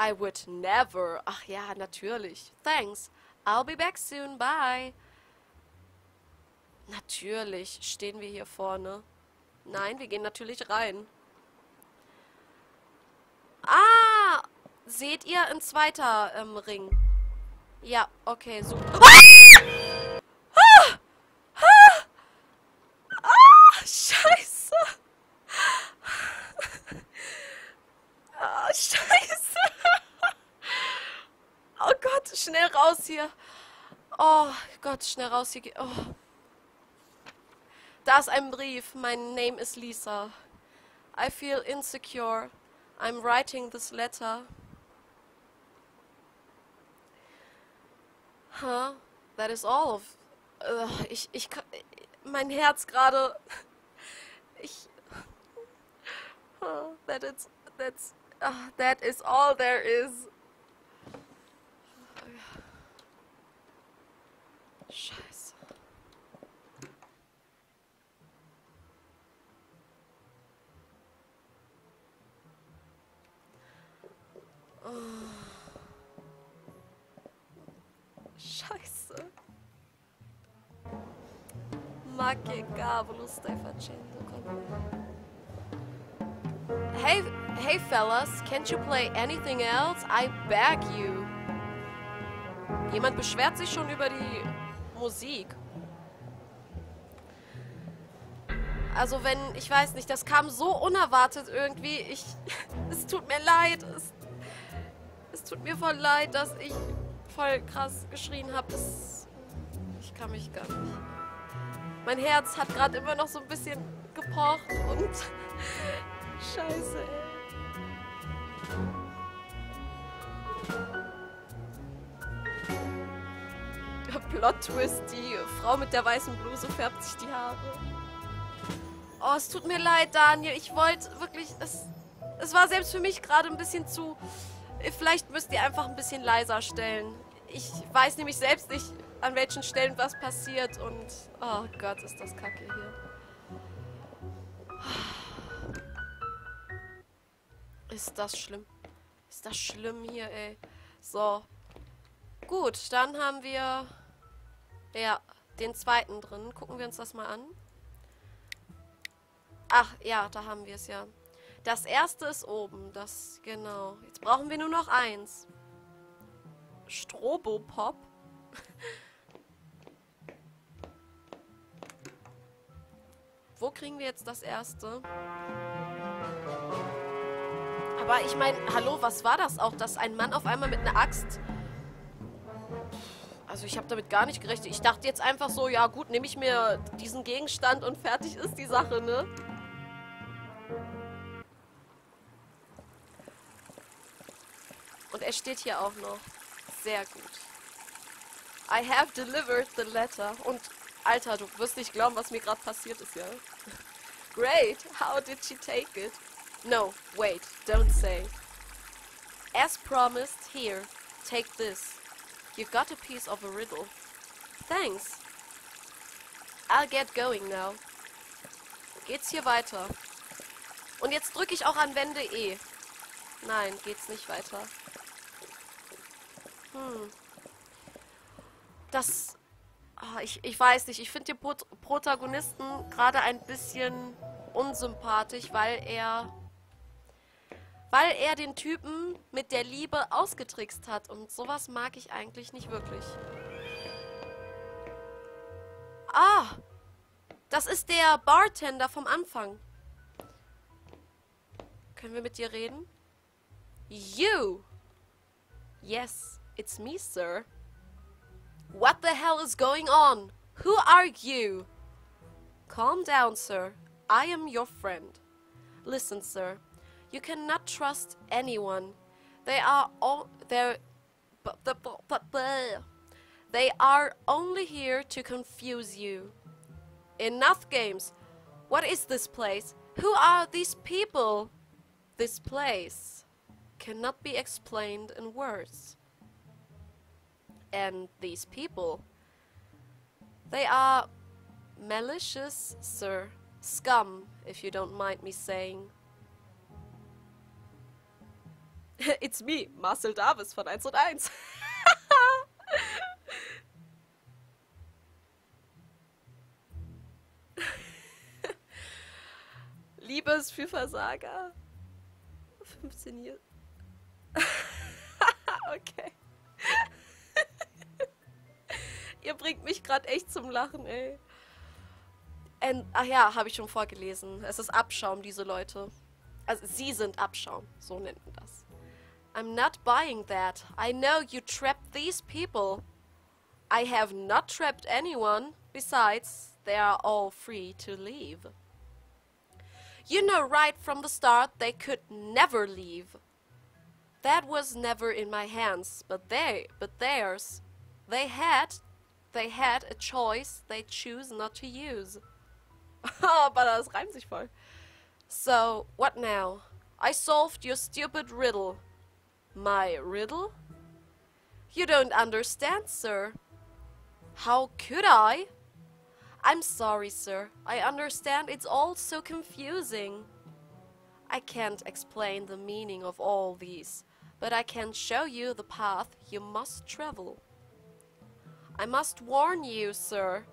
I would never. Ach ja, natürlich. Thanks. I'll be back soon. Bye. Natürlich stehen wir hier vorne. Nein, wir gehen natürlich rein. Ah! Seht ihr ein zweiter ähm, Ring? Ja, okay, super. Ah! Scheiße. Oh, Scheiße. Oh Gott, schnell raus hier. Oh Gott, schnell raus hier. Oh. Da ist ein Brief. My name is Lisa. I feel insecure. I'm writing this letter. Huh? That is all of... Uh, ich, ich, mein Herz gerade ich. Oh, that is that's uh, that is all there is. Scheiße. Oh. Scheiße. Ma che cavolo stai facendo con me? Hey, hey fellas, can't you play anything else? I beg you. Jemand beschwert sich schon über die Musik. Also wenn, ich weiß nicht, das kam so unerwartet irgendwie. Ich, es tut mir leid. Es, es tut mir voll leid, dass ich voll krass geschrien habe. Ich kann mich gar nicht. Mein Herz hat gerade immer noch so ein bisschen gepocht und scheiße, ey. Plot Twist, die Frau mit der weißen Bluse färbt sich die Haare. Oh, es tut mir leid, Daniel. Ich wollte wirklich. Es, es war selbst für mich gerade ein bisschen zu. Vielleicht müsst ihr einfach ein bisschen leiser stellen. Ich weiß nämlich selbst nicht, an welchen Stellen was passiert und. Oh Gott, ist das kacke hier. Ist das schlimm? Ist das schlimm hier, ey? So. Gut, dann haben wir. Den zweiten drin. Gucken wir uns das mal an. Ach, ja, da haben wir es ja. Das erste ist oben. Das, genau. Jetzt brauchen wir nur noch eins. Strobopop. Wo kriegen wir jetzt das erste? Aber ich meine, hallo, was war das auch, dass ein Mann auf einmal mit einer Axt also ich habe damit gar nicht gerechnet. Ich dachte jetzt einfach so, ja gut, nehme ich mir diesen Gegenstand und fertig ist die Sache, ne? Und er steht hier auch noch. Sehr gut. I have delivered the letter. Und, Alter, du wirst nicht glauben, was mir gerade passiert ist, ja? Great. How did she take it? No, wait. Don't say. As promised, here. Take this. You got a piece of a riddle. Thanks. I'll get going now. Geht's hier weiter? Und jetzt drücke ich auch an Wende E. Nein, geht's nicht weiter. Hm. Das... Oh, ich, ich weiß nicht, ich finde den Pro Protagonisten gerade ein bisschen unsympathisch, weil er weil er den Typen mit der Liebe ausgetrickst hat. Und sowas mag ich eigentlich nicht wirklich. Ah, das ist der Bartender vom Anfang. Können wir mit dir reden? You! Yes, it's me, sir. What the hell is going on? Who are you? Calm down, sir. I am your friend. Listen, sir. You cannot trust anyone. They are all they they are only here to confuse you. Enough games. What is this place? Who are these people? This place cannot be explained in words. And these people, they are malicious, sir. Scum, if you don't mind me saying. It's me, Marcel Davis von 1 und 1. Liebes für Versager. 15 Jahre. okay. Ihr bringt mich gerade echt zum Lachen, ey. And, ach ja, habe ich schon vorgelesen. Es ist Abschaum, diese Leute. Also sie sind Abschaum, so nennt man das. I'm not buying that. I know you trapped these people. I have not trapped anyone. Besides, they are all free to leave. You know right from the start they could never leave. That was never in my hands, but they, but theirs. They had, they had a choice they choose not to use. Oh, Aber das reimt sich voll. So, what now? I solved your stupid riddle. My riddle? You don't understand, sir. How could I? I'm sorry, sir. I understand it's all so confusing. I can't explain the meaning of all these, but I can show you the path you must travel. I must warn you, sir.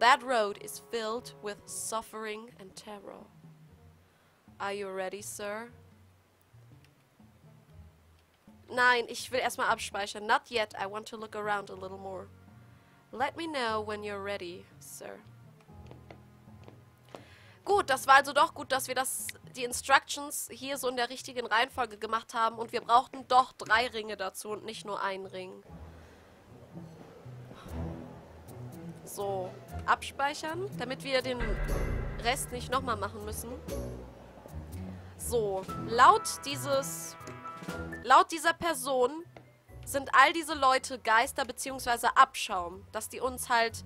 That road is filled with suffering and terror. Are you ready, sir? Nein, ich will erstmal abspeichern. Not yet. I want to look around a little more. Let me know when you're ready, sir. Gut, das war also doch gut, dass wir das, die Instructions hier so in der richtigen Reihenfolge gemacht haben und wir brauchten doch drei Ringe dazu und nicht nur einen Ring. So, abspeichern, damit wir den Rest nicht nochmal machen müssen. So, laut dieses, laut dieser Person sind all diese Leute Geister bzw. Abschaum, dass die uns halt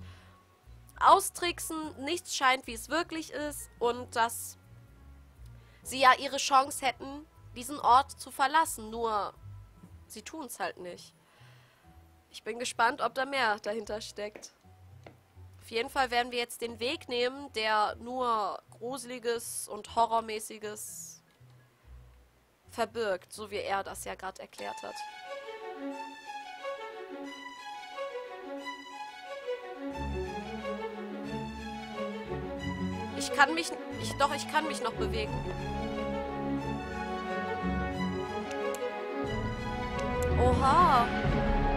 austricksen, nichts scheint, wie es wirklich ist und dass sie ja ihre Chance hätten, diesen Ort zu verlassen, nur sie tun es halt nicht. Ich bin gespannt, ob da mehr dahinter steckt. Auf jeden Fall werden wir jetzt den Weg nehmen, der nur Gruseliges und Horrormäßiges verbirgt, so wie er das ja gerade erklärt hat. Ich kann mich... Ich, doch, ich kann mich noch bewegen. Oha.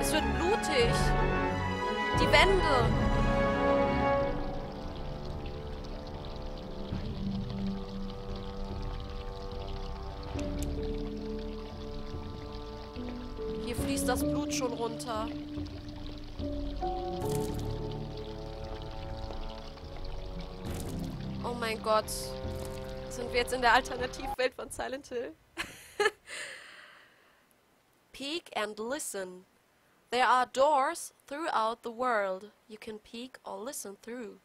Es wird blutig. Die Wände. Schon runter. Oh mein Gott. Sind wir jetzt in der Alternativwelt von Silent Hill? peek and listen. There are doors throughout the world you can peek or listen through.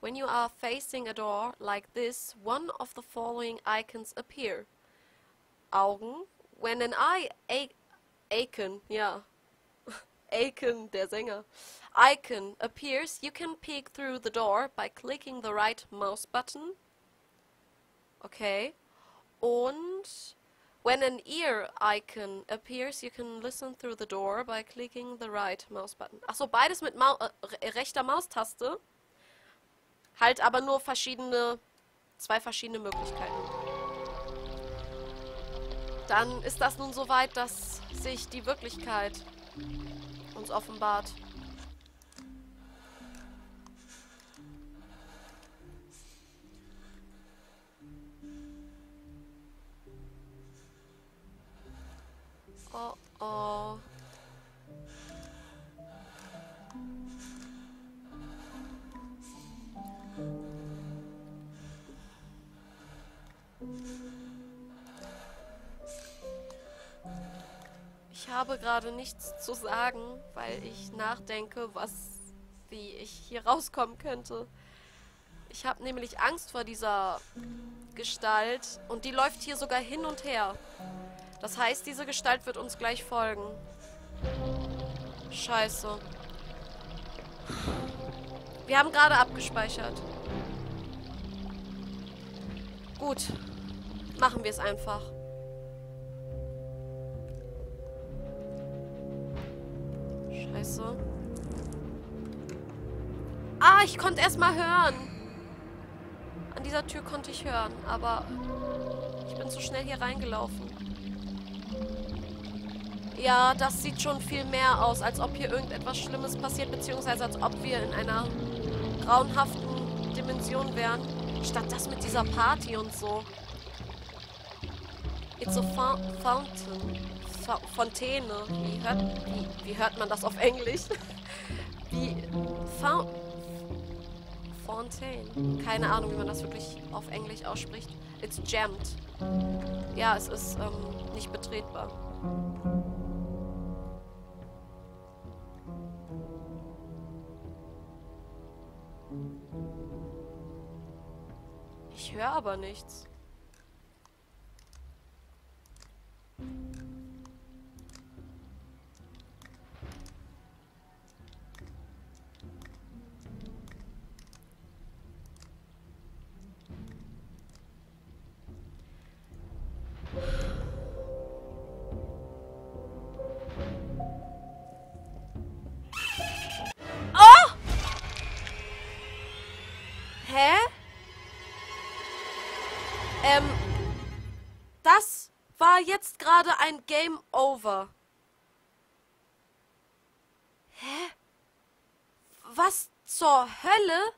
When you are facing a door like this, one of the following icons appear. Augen. When an eye... Icon, ja. Aiken, der Sänger. Icon appears, you can peek through the door by clicking the right mouse button. Okay. Und when an ear icon appears, you can listen through the door by clicking the right mouse button. Achso, beides mit Mau äh, rechter Maustaste. Halt aber nur verschiedene, zwei verschiedene Möglichkeiten. Dann ist das nun soweit, dass sich die Wirklichkeit uns offenbart. Oh oh. Ich habe gerade nichts zu sagen, weil ich nachdenke, was, wie ich hier rauskommen könnte. Ich habe nämlich Angst vor dieser Gestalt und die läuft hier sogar hin und her. Das heißt, diese Gestalt wird uns gleich folgen. Scheiße. Wir haben gerade abgespeichert. Gut. Machen wir es einfach. Scheiße. Ah, ich konnte erst mal hören. An dieser Tür konnte ich hören, aber ich bin zu schnell hier reingelaufen. Ja, das sieht schon viel mehr aus, als ob hier irgendetwas Schlimmes passiert, beziehungsweise als ob wir in einer grauenhaften Dimension wären. Statt das mit dieser Party und so. It's a fountain. Fontäne. Wie hört, wie, wie hört man das auf Englisch? wie Fa Fontaine. Keine Ahnung, wie man das wirklich auf Englisch ausspricht. It's jammed. Ja, es ist ähm, nicht betretbar. Ich höre aber nichts. Hä? Ähm, das war jetzt gerade ein Game Over. Hä? Was zur Hölle?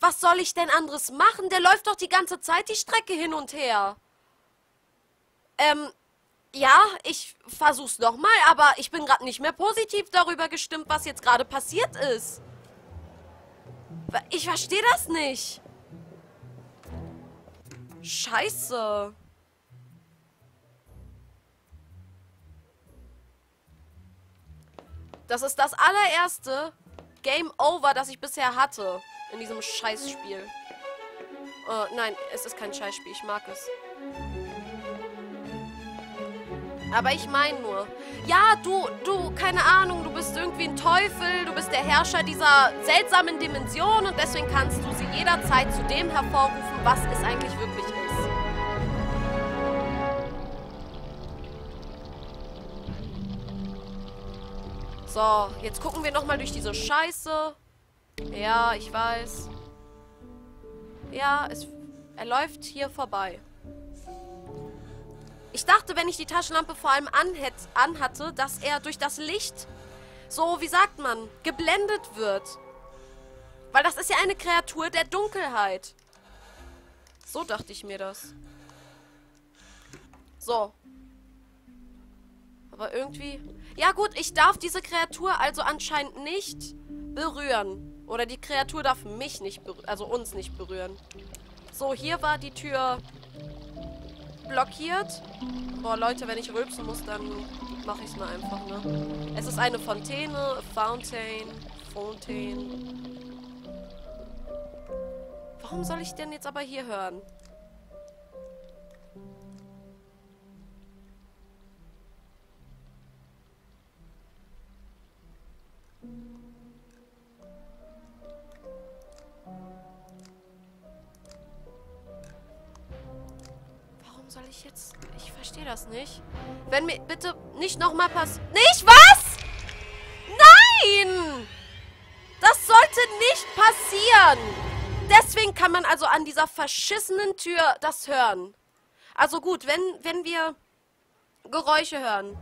Was soll ich denn anderes machen? Der läuft doch die ganze Zeit die Strecke hin und her. Ähm, ja, ich versuch's nochmal, aber ich bin gerade nicht mehr positiv darüber gestimmt, was jetzt gerade passiert ist. Ich verstehe das nicht. Scheiße. Das ist das allererste Game Over, das ich bisher hatte in diesem Scheißspiel. Uh, nein, es ist kein Scheißspiel. Ich mag es. Aber ich meine nur, ja, du, du, keine Ahnung, du bist irgendwie ein Teufel, du bist der Herrscher dieser seltsamen Dimension und deswegen kannst du sie jederzeit zu dem hervorrufen, was es eigentlich wirklich ist. So, jetzt gucken wir nochmal durch diese Scheiße. Ja, ich weiß. Ja, es, er läuft hier vorbei. Ich dachte, wenn ich die Taschenlampe vor allem anhatte, dass er durch das Licht, so wie sagt man, geblendet wird. Weil das ist ja eine Kreatur der Dunkelheit. So dachte ich mir das. So. Aber irgendwie... Ja gut, ich darf diese Kreatur also anscheinend nicht berühren. Oder die Kreatur darf mich nicht berühren, also uns nicht berühren. So, hier war die Tür blockiert. Boah, Leute, wenn ich rülpsen muss, dann mache ich es mal einfach, ne? Es ist eine Fontäne, Fountain, Fontaine. Warum soll ich denn jetzt aber hier hören? Soll ich jetzt... Ich verstehe das nicht. Wenn mir bitte nicht nochmal pass... Nicht was? Nein! Das sollte nicht passieren. Deswegen kann man also an dieser verschissenen Tür das hören. Also gut, wenn, wenn wir Geräusche hören.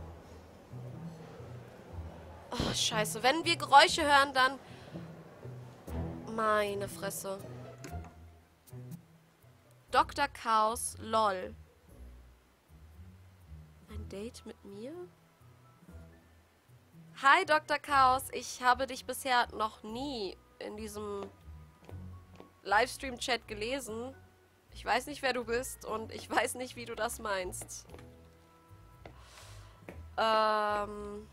Oh, scheiße. Wenn wir Geräusche hören, dann... Meine Fresse. Dr. Chaos, lol. Date mit mir? Hi, Dr. Chaos. Ich habe dich bisher noch nie in diesem Livestream-Chat gelesen. Ich weiß nicht, wer du bist und ich weiß nicht, wie du das meinst. Ähm...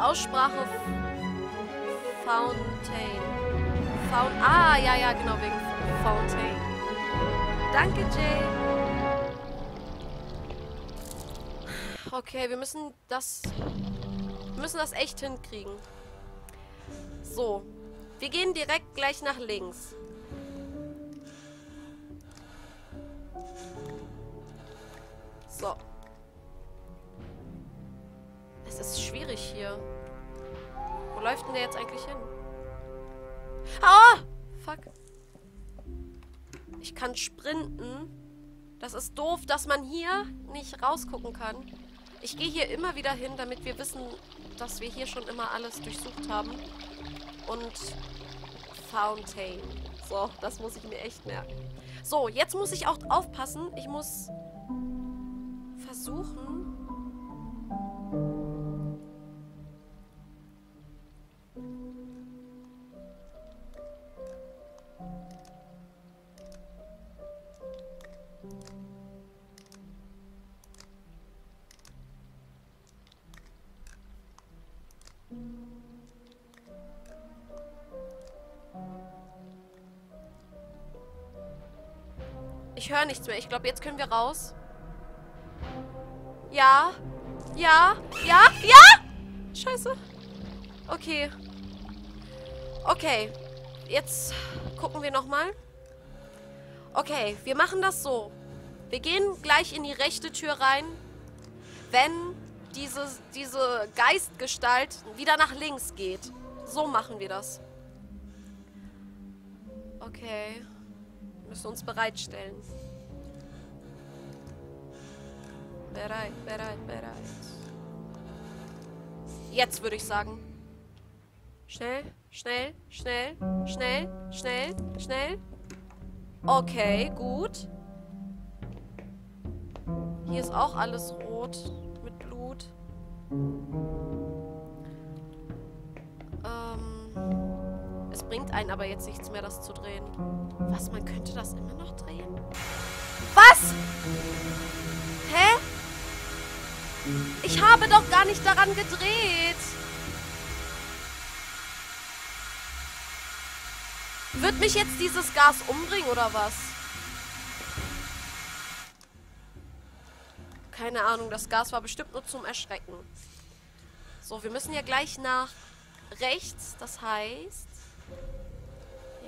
Aussprache Fountain. Faun ah, ja, ja, genau, wegen Fountain. Danke, Jay. Okay, wir müssen das... Wir müssen das echt hinkriegen. So. Wir gehen direkt gleich nach links. So. Ist schwierig hier. Wo läuft denn der jetzt eigentlich hin? Ah! Fuck. Ich kann sprinten. Das ist doof, dass man hier nicht rausgucken kann. Ich gehe hier immer wieder hin, damit wir wissen, dass wir hier schon immer alles durchsucht haben. Und Fountain. So, das muss ich mir echt merken. So, jetzt muss ich auch aufpassen. Ich muss versuchen, Ich höre nichts mehr. Ich glaube, jetzt können wir raus. Ja. Ja. Ja. Ja! Scheiße. Okay. Okay. Jetzt gucken wir nochmal. Okay, wir machen das so. Wir gehen gleich in die rechte Tür rein, wenn diese, diese Geistgestalt wieder nach links geht. So machen wir das. Okay. Müssen uns bereitstellen. Bereit, bereit, bereit. Jetzt würde ich sagen. Schnell, schnell, schnell, schnell, schnell, schnell. Okay, gut. Hier ist auch alles rot mit Blut. Ähm, es bringt einen aber jetzt nichts mehr, das zu drehen. Was, man könnte das immer noch drehen? Was? Hä? Ich habe doch gar nicht daran gedreht. Wird mich jetzt dieses Gas umbringen oder was? Keine Ahnung, das Gas war bestimmt nur zum Erschrecken. So, wir müssen ja gleich nach rechts. Das heißt...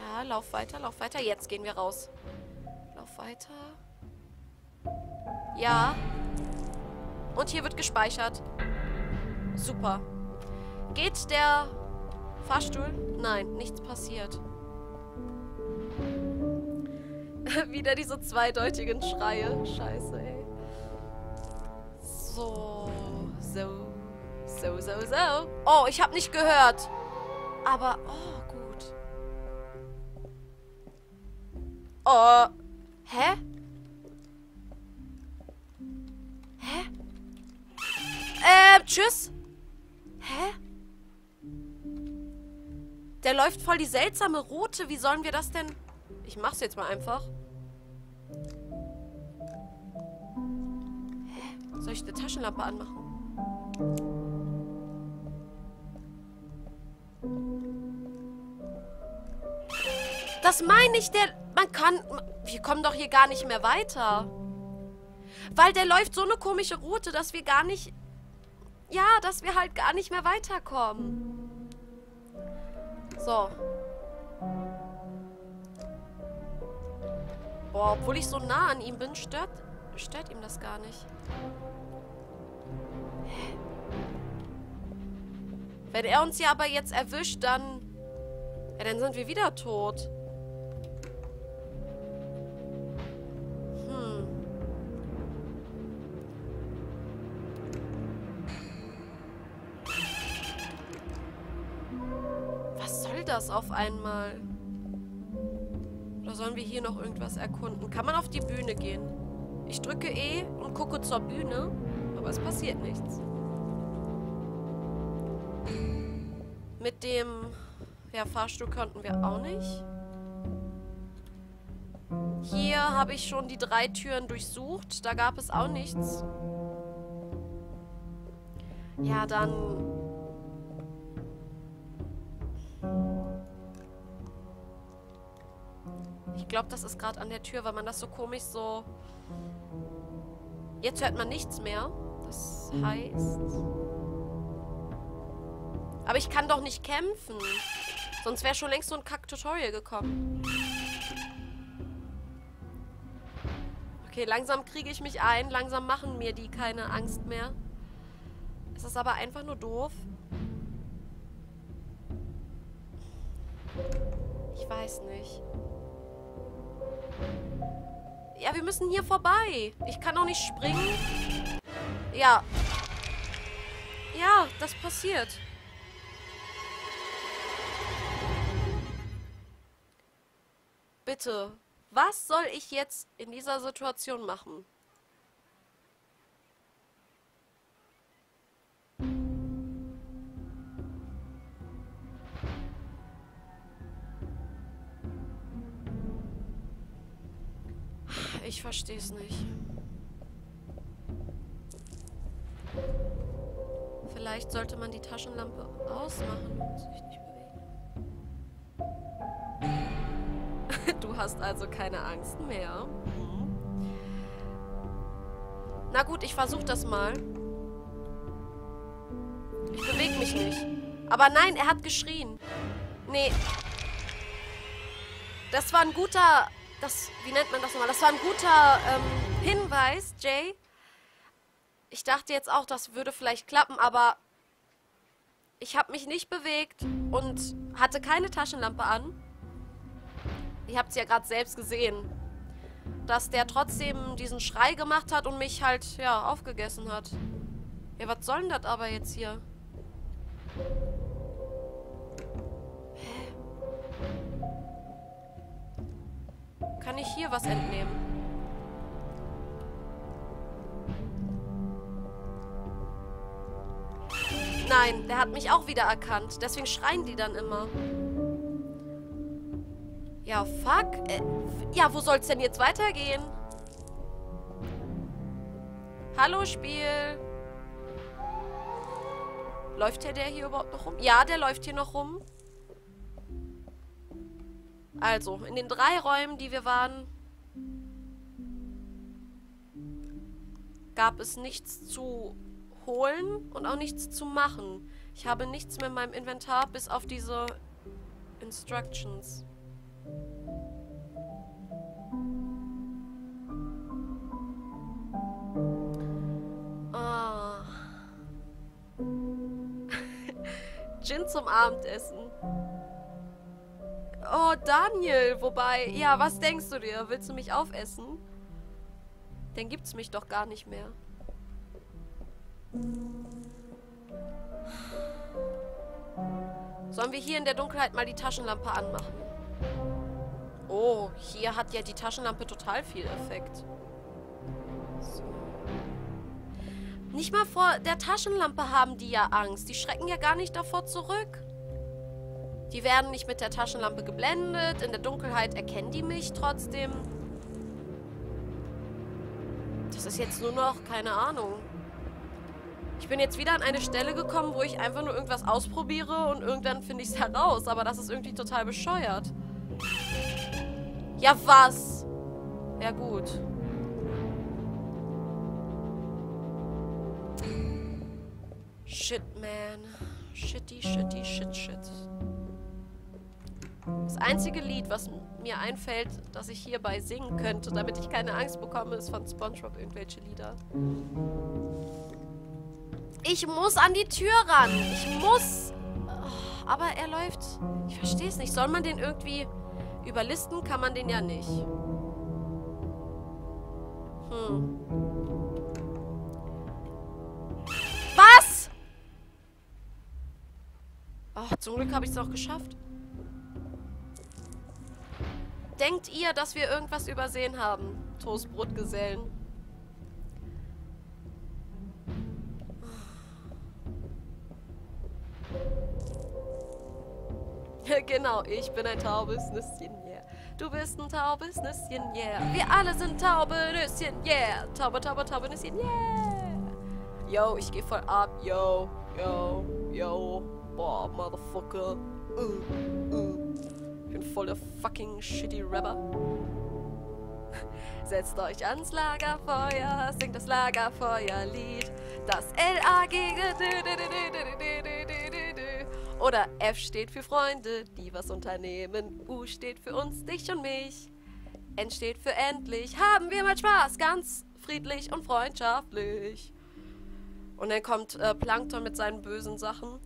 Ja, lauf weiter, lauf weiter. Jetzt gehen wir raus. Lauf weiter. Ja. Und hier wird gespeichert. Super. Geht der Fahrstuhl? Nein, nichts passiert. Wieder diese zweideutigen Schreie. Scheiße, ey. So, so, so, so, so. Oh, ich habe nicht gehört. Aber, oh, Oh, hä? Hä? Äh, tschüss. Hä? Der läuft voll die seltsame Route. Wie sollen wir das denn... Ich mach's jetzt mal einfach. Hä? Soll ich eine Taschenlampe anmachen? Das meine ich, der... Man kann... Wir kommen doch hier gar nicht mehr weiter. Weil der läuft so eine komische Route, dass wir gar nicht... Ja, dass wir halt gar nicht mehr weiterkommen. So. Boah, obwohl ich so nah an ihm bin, stört, stört ihm das gar nicht. Hä? Wenn er uns ja aber jetzt erwischt, dann... Ja, dann sind wir wieder tot. Das auf einmal? Oder sollen wir hier noch irgendwas erkunden? Kann man auf die Bühne gehen? Ich drücke E und gucke zur Bühne, aber es passiert nichts. Mit dem ja, Fahrstuhl konnten wir auch nicht. Hier habe ich schon die drei Türen durchsucht. Da gab es auch nichts. Ja, dann... Ich glaube, das ist gerade an der Tür, weil man das so komisch so... Jetzt hört man nichts mehr. Das heißt... Aber ich kann doch nicht kämpfen. Sonst wäre schon längst so ein Kack-Tutorial gekommen. Okay, langsam kriege ich mich ein. Langsam machen mir die keine Angst mehr. Es ist aber einfach nur doof. Ich weiß nicht. Ja, wir müssen hier vorbei. Ich kann auch nicht springen. Ja. Ja, das passiert. Bitte, was soll ich jetzt in dieser Situation machen? Ich verstehe es nicht. Vielleicht sollte man die Taschenlampe ausmachen und sich nicht bewegen. du hast also keine Angst mehr. Na gut, ich versuche das mal. Ich bewege mich nicht. Aber nein, er hat geschrien. Nee. Das war ein guter das, wie nennt man das nochmal? Das war ein guter ähm, Hinweis, Jay. Ich dachte jetzt auch, das würde vielleicht klappen, aber ich habe mich nicht bewegt und hatte keine Taschenlampe an. Ihr habt es ja gerade selbst gesehen. Dass der trotzdem diesen Schrei gemacht hat und mich halt, ja, aufgegessen hat. Ja, was soll denn das aber jetzt hier? Kann ich hier was entnehmen? Nein, der hat mich auch wieder erkannt. Deswegen schreien die dann immer. Ja, fuck. Äh, ja, wo soll's denn jetzt weitergehen? Hallo, Spiel. Läuft der, der hier überhaupt noch rum? Ja, der läuft hier noch rum. Also, in den drei Räumen, die wir waren, gab es nichts zu holen und auch nichts zu machen. Ich habe nichts mehr in meinem Inventar, bis auf diese Instructions. Ah. Gin zum Abendessen. Oh, Daniel, wobei, ja, was denkst du dir? Willst du mich aufessen? Dann gibt's mich doch gar nicht mehr. Sollen wir hier in der Dunkelheit mal die Taschenlampe anmachen? Oh, hier hat ja die Taschenlampe total viel Effekt. So. Nicht mal vor der Taschenlampe haben die ja Angst. Die schrecken ja gar nicht davor zurück. Die werden nicht mit der Taschenlampe geblendet. In der Dunkelheit erkennen die mich trotzdem. Das ist jetzt nur noch, keine Ahnung. Ich bin jetzt wieder an eine Stelle gekommen, wo ich einfach nur irgendwas ausprobiere und irgendwann finde ich es heraus. Aber das ist irgendwie total bescheuert. Ja, was? Ja, gut. Shit, man. Shitty, shitty, shit, shit. Das einzige Lied, was mir einfällt, das ich hierbei singen könnte, damit ich keine Angst bekomme, ist von Spongebob irgendwelche Lieder. Ich muss an die Tür ran. Ich muss. Oh, aber er läuft. Ich verstehe es nicht. Soll man den irgendwie überlisten? Kann man den ja nicht. Hm. Was? Oh, zum Glück habe ich es auch geschafft. Denkt ihr, dass wir irgendwas übersehen haben? Toastbrotgesellen. genau, ich bin ein taubes Nüsschen, yeah. Du bist ein taubes Nüsschen, yeah. Wir alle sind taube Nüsschen, yeah. Taube, taube, taube Nüsschen, yeah. Yo, ich geh voll ab, yo, yo, yo. Boah, Motherfucker. Uh, uh. Ich bin voll der fucking shitty Rapper. Setzt euch ans Lagerfeuer, singt das Lagerfeuerlied. Das L-A-G. Oder F steht für Freunde, die was unternehmen. U steht für uns, dich und mich. N steht für endlich. Haben wir mal Spaß, ganz friedlich und freundschaftlich. Und dann kommt äh, Plankton mit seinen bösen Sachen.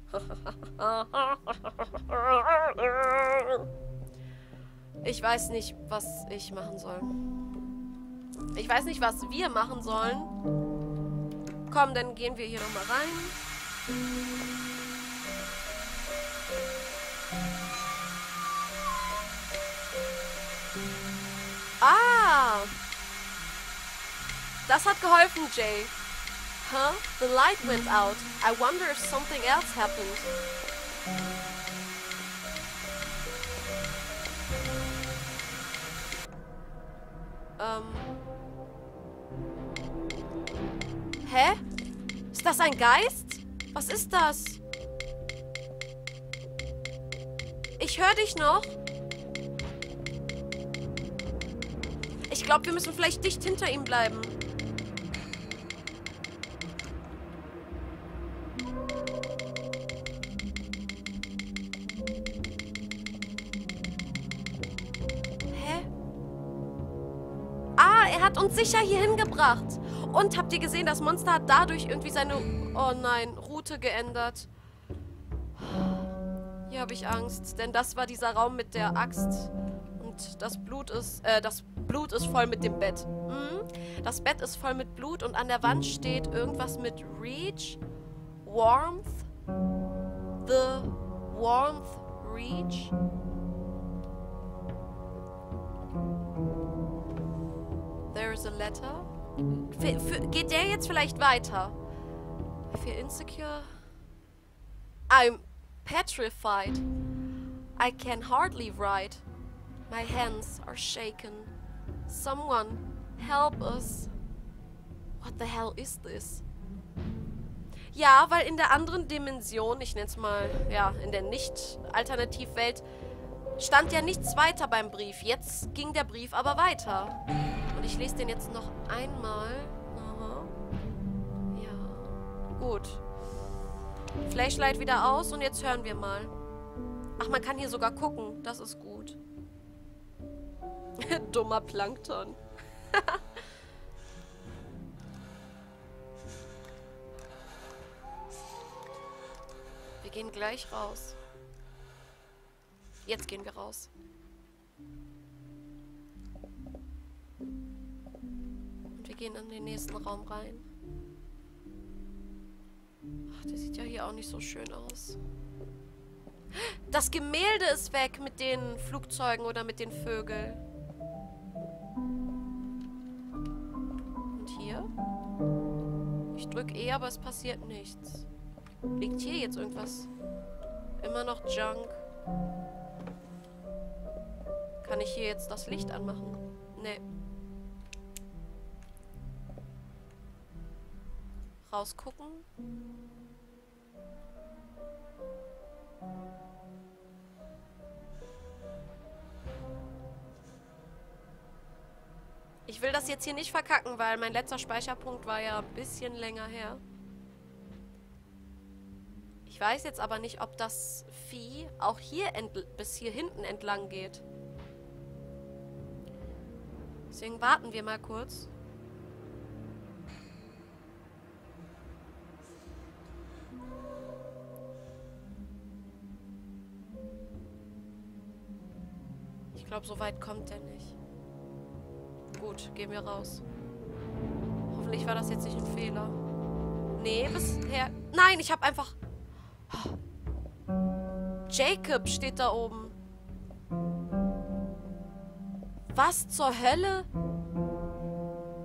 Ich weiß nicht, was ich machen soll. Ich weiß nicht, was wir machen sollen. Komm, dann gehen wir hier nochmal rein. Ah! Das hat geholfen, Jay. Huh? The light went out. I wonder if something else happened. Ähm. Hä? Ist das ein Geist? Was ist das? Ich höre dich noch. Ich glaube, wir müssen vielleicht dicht hinter ihm bleiben. Sicher hierhin gebracht. Und habt ihr gesehen, das Monster hat dadurch irgendwie seine, oh nein, Route geändert. Hier habe ich Angst, denn das war dieser Raum mit der Axt. Und das Blut ist, äh, das Blut ist voll mit dem Bett. Mhm. Das Bett ist voll mit Blut und an der Wand steht irgendwas mit Reach, Warmth, The Warmth Reach. There is a letter. F geht der jetzt vielleicht weiter? I feel insecure. I'm petrified. I can hardly write. My hands are shaken. Someone help us. What the hell is this? Ja, weil in der anderen Dimension, ich nenne es mal, ja, in der Nicht-Alternativwelt, stand ja nichts weiter beim Brief. Jetzt ging der Brief aber weiter. Und ich lese den jetzt noch einmal. Aha. Ja. Gut. Flashlight wieder aus und jetzt hören wir mal. Ach, man kann hier sogar gucken. Das ist gut. Dummer Plankton. wir gehen gleich raus. Jetzt gehen wir raus. Gehen in den nächsten Raum rein. Ach, der sieht ja hier auch nicht so schön aus. Das Gemälde ist weg mit den Flugzeugen oder mit den Vögeln. Und hier? Ich drücke E, aber es passiert nichts. Liegt hier jetzt irgendwas? Immer noch Junk. Kann ich hier jetzt das Licht anmachen? Nee. Rausgucken. Ich will das jetzt hier nicht verkacken, weil mein letzter Speicherpunkt war ja ein bisschen länger her. Ich weiß jetzt aber nicht, ob das Vieh auch hier bis hier hinten entlang geht. Deswegen warten wir mal kurz. Ich glaube, so weit kommt er nicht. Gut, gehen wir raus. Hoffentlich war das jetzt nicht ein Fehler. Nee, bisher... Nein, ich habe einfach... Jacob steht da oben. Was zur Hölle?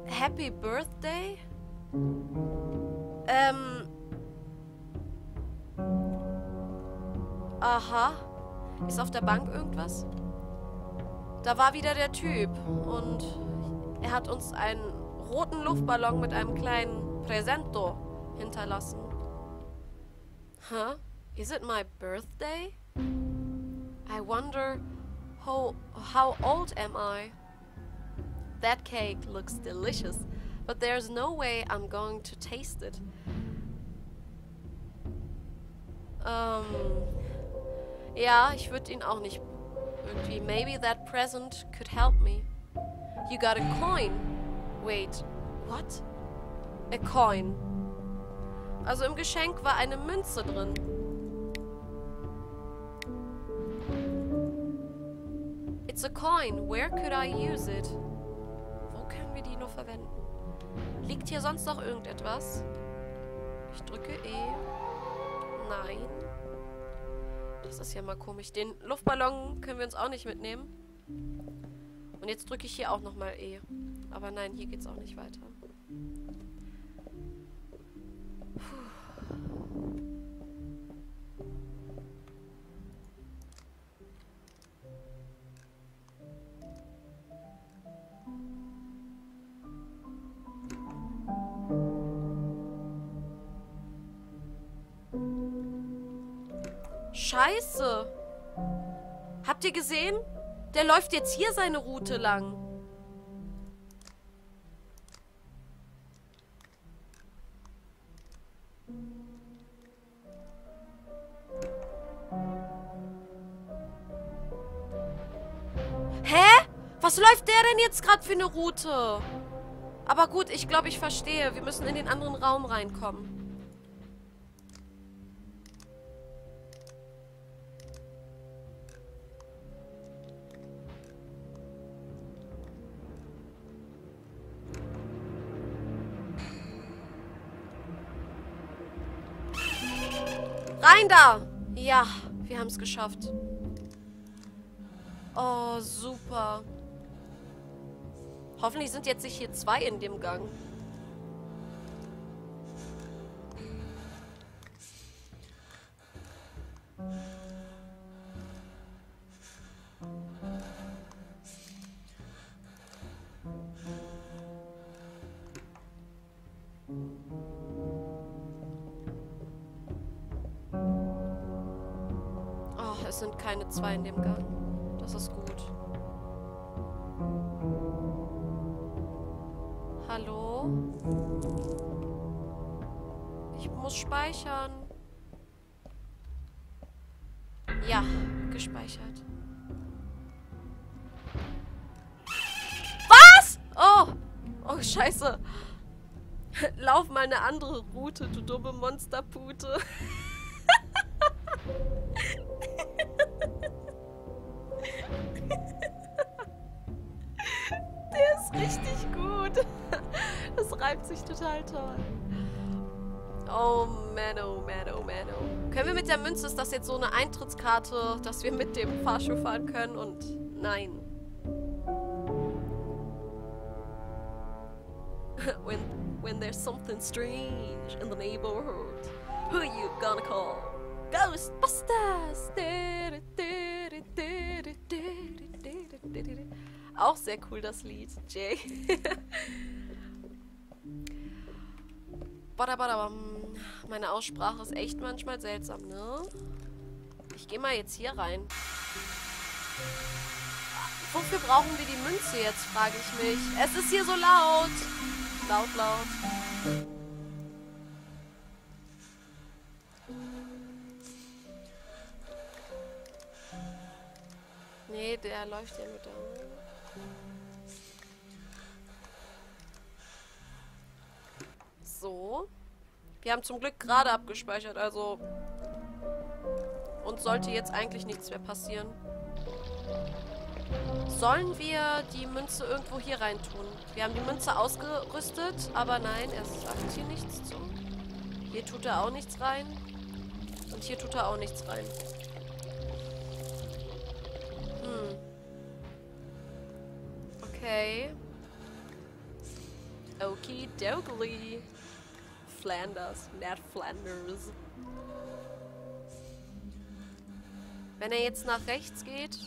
Happy Birthday? Ähm. Aha. Ist auf der Bank irgendwas? Da war wieder der Typ und er hat uns einen roten Luftballon mit einem kleinen Presento hinterlassen. Huh? Is it my birthday? I wonder how, how old am I? That cake looks delicious, but there's no way I'm going to taste it. Ähm, ja, ich würde ihn auch nicht irgendwie. Maybe that present could help me. You got a coin. Wait, what? A coin. Also im Geschenk war eine Münze drin. It's a coin. Where could I use it? Wo können wir die nur verwenden? Liegt hier sonst noch irgendetwas? Ich drücke E. Nein. Das ist ja mal komisch. Den Luftballon können wir uns auch nicht mitnehmen. Und jetzt drücke ich hier auch nochmal E. Aber nein, hier geht's auch nicht weiter. Scheiße. Habt ihr gesehen? Der läuft jetzt hier seine Route lang. Hä? Was läuft der denn jetzt gerade für eine Route? Aber gut, ich glaube, ich verstehe. Wir müssen in den anderen Raum reinkommen. Da! Ja, wir haben es geschafft. Oh, super. Hoffentlich sind jetzt nicht hier zwei in dem Gang. Es sind keine zwei in dem Gang. Das ist gut. Hallo? Ich muss speichern. Ja, gespeichert. Was? Oh! Oh, scheiße. Lauf mal eine andere Route, du dumme Monsterpute. Münze, ist das jetzt so eine Eintrittskarte, dass wir mit dem Fahrstuhl fahren können? Und nein. when, when there's something strange in the neighborhood, who you gonna call? Ghostbusters! Auch sehr cool, das Lied, Jay. Badabadabam. Meine Aussprache ist echt manchmal seltsam, ne? Ich gehe mal jetzt hier rein. Wofür brauchen wir die Münze jetzt, frage ich mich. Es ist hier so laut. Laut, laut. Nee, der läuft ja mit da. So. Wir haben zum Glück gerade abgespeichert, also... Uns sollte jetzt eigentlich nichts mehr passieren. Sollen wir die Münze irgendwo hier rein tun? Wir haben die Münze ausgerüstet, aber nein, er sagt hier nichts zu. Hier tut er auch nichts rein. Und hier tut er auch nichts rein. Hm. Okay. Okidoki. Flanders, Ned Flanders. Wenn er jetzt nach rechts geht,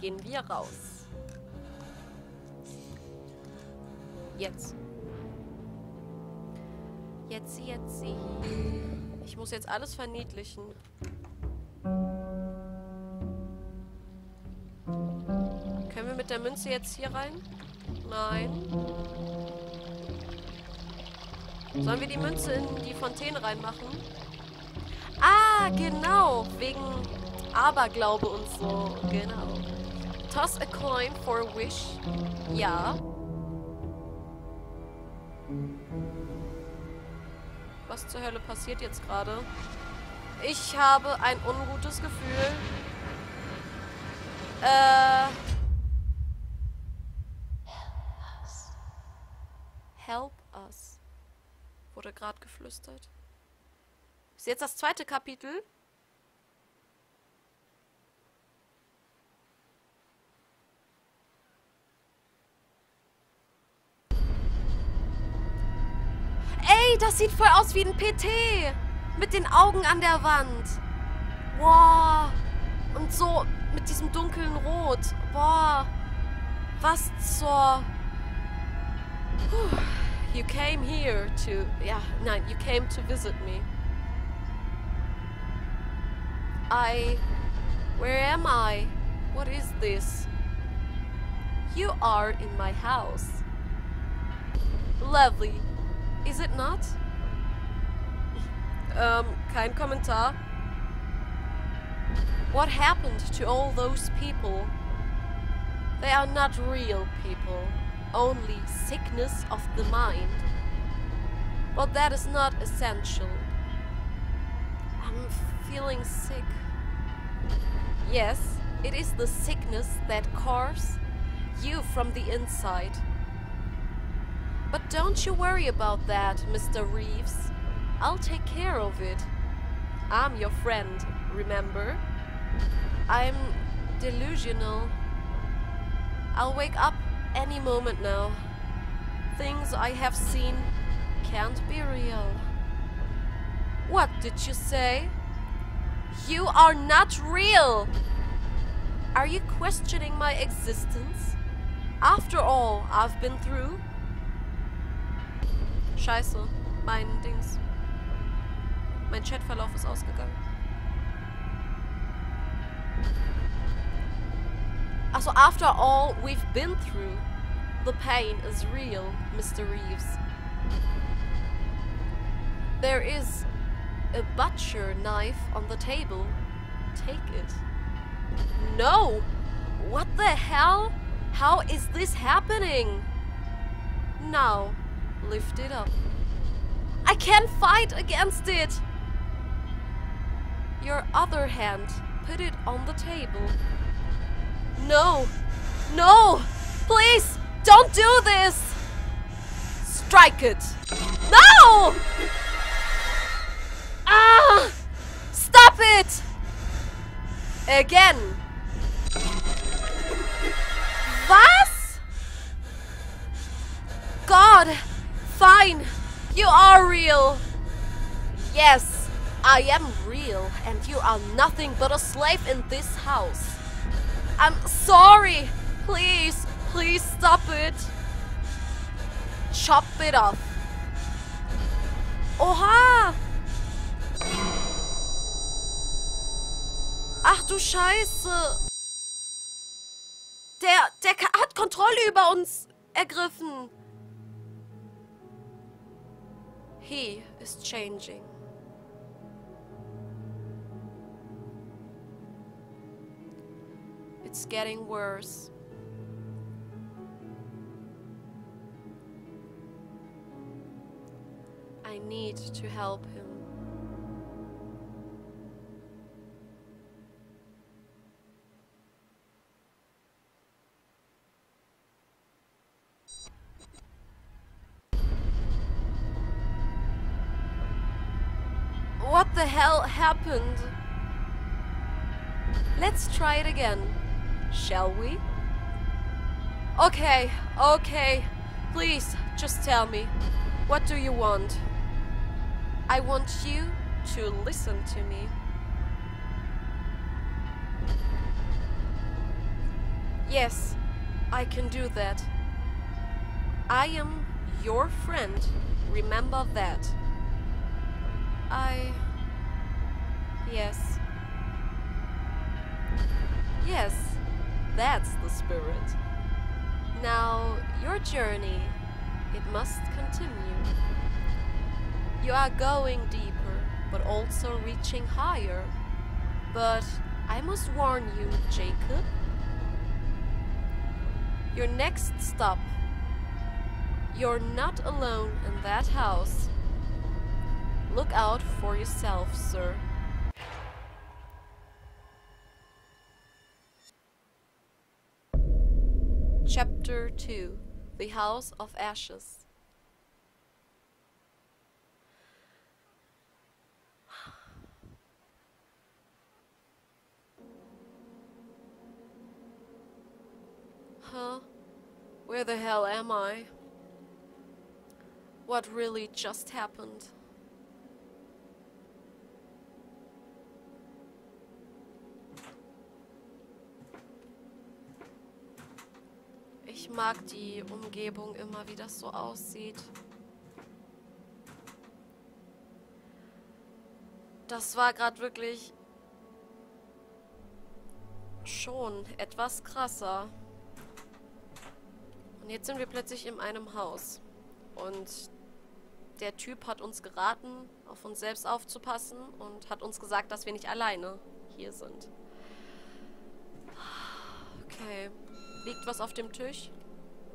gehen wir raus. Jetzt. Jetzt, jetzt. Ich muss jetzt alles verniedlichen. Können wir mit der Münze jetzt hier rein? Nein. Sollen wir die Münze in die Fontäne reinmachen? Ah, genau. Wegen Aberglaube und so. Genau. Toss a coin for a wish. Ja. Was zur Hölle passiert jetzt gerade? Ich habe ein ungutes Gefühl. Äh. Help. Wurde gerade geflüstert. Ist jetzt das zweite Kapitel. Ey, das sieht voll aus wie ein PT. Mit den Augen an der Wand. Boah. Und so mit diesem dunklen Rot. Boah. Was zur... Puh. You came here to... Ja, nein, you came to visit me. I... Where am I? What is this? You are in my house. Lovely. Is it not? Ähm, kein Kommentar. What happened to all those people? They are not real people. Only sickness of the mind. But that is not essential. I'm feeling sick. Yes, it is the sickness that cores you from the inside. But don't you worry about that, Mr. Reeves. I'll take care of it. I'm your friend, remember? I'm delusional. I'll wake up any moment now. Things I have seen can't be real. What did you say? You are not real! Are you questioning my existence? After all I've been through? Scheiße, mein Dings. Mein Chatverlauf ist ausgegangen. Also, after all we've been through, the pain is real, Mr. Reeves. There is a butcher knife on the table. Take it. No! What the hell? How is this happening? Now, lift it up. I can't fight against it! Your other hand, put it on the table. No! No! Please! Don't do this! Strike it! No! Ah! Stop it! Again! Was? God! Fine! You are real! Yes, I am real, and you are nothing but a slave in this house. I'm sorry! Please, please stop it! Chop it off. Oha! Ach du Scheiße! Der, der hat Kontrolle über uns ergriffen. He is changing. It's getting worse. I need to help him. What the hell happened? Let's try it again. Shall we? Okay, okay. Please, just tell me. What do you want? I want you to listen to me. Yes, I can do that. I am your friend. Remember that. I. Yes. Yes, that's the spirit. Now, your journey, it must continue. You are going deeper, but also reaching higher. But I must warn you, Jacob. Your next stop. You're not alone in that house. Look out for yourself, sir. Chapter 2 The House of Ashes. Huh? Where the hell am I? What really just happened? Ich mag die Umgebung immer, wie das so aussieht. Das war gerade wirklich schon etwas krasser. Und jetzt sind wir plötzlich in einem Haus. Und der Typ hat uns geraten, auf uns selbst aufzupassen und hat uns gesagt, dass wir nicht alleine hier sind. Okay. Liegt was auf dem Tisch?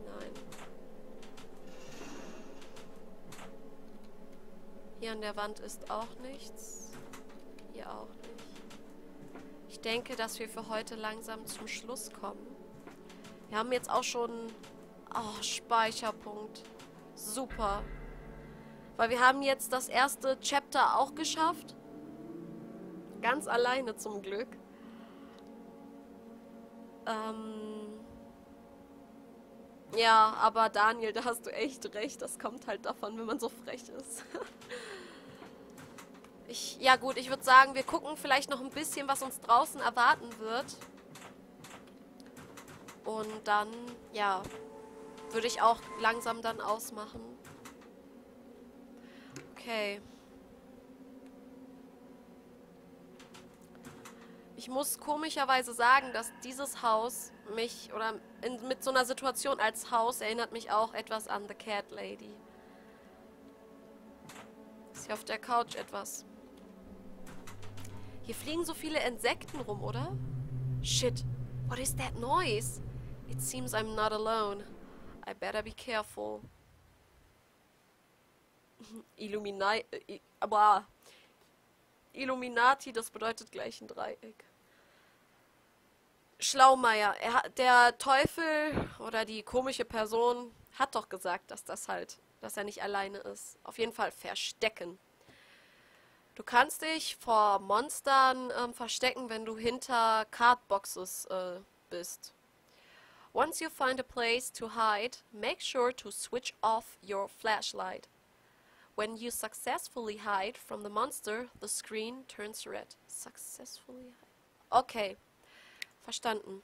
Nein. Hier an der Wand ist auch nichts. Hier auch nicht. Ich denke, dass wir für heute langsam zum Schluss kommen. Wir haben jetzt auch schon... Oh, Speicherpunkt. Super. Weil wir haben jetzt das erste Chapter auch geschafft. Ganz alleine zum Glück. Ähm... Ja, aber Daniel, da hast du echt recht. Das kommt halt davon, wenn man so frech ist. ich, ja gut, ich würde sagen, wir gucken vielleicht noch ein bisschen, was uns draußen erwarten wird. Und dann, ja, würde ich auch langsam dann ausmachen. Okay. Ich muss komischerweise sagen, dass dieses Haus mich, oder in, mit so einer Situation als Haus erinnert mich auch etwas an The Cat Lady. Ist hier auf der Couch etwas. Hier fliegen so viele Insekten rum, oder? Shit, what is that noise? It seems I'm not alone. I better be careful. Illuminati, äh, Illuminati, das bedeutet gleich ein Dreieck. Schlaumeier, er, der Teufel oder die komische Person hat doch gesagt, dass das halt, dass er nicht alleine ist. Auf jeden Fall verstecken. Du kannst dich vor Monstern ähm, verstecken, wenn du hinter Cardboxes äh, bist. Once you find a place to hide, make sure to switch off your flashlight. When you successfully hide from the monster, the screen turns red. Successfully hide. Okay. Verstanden.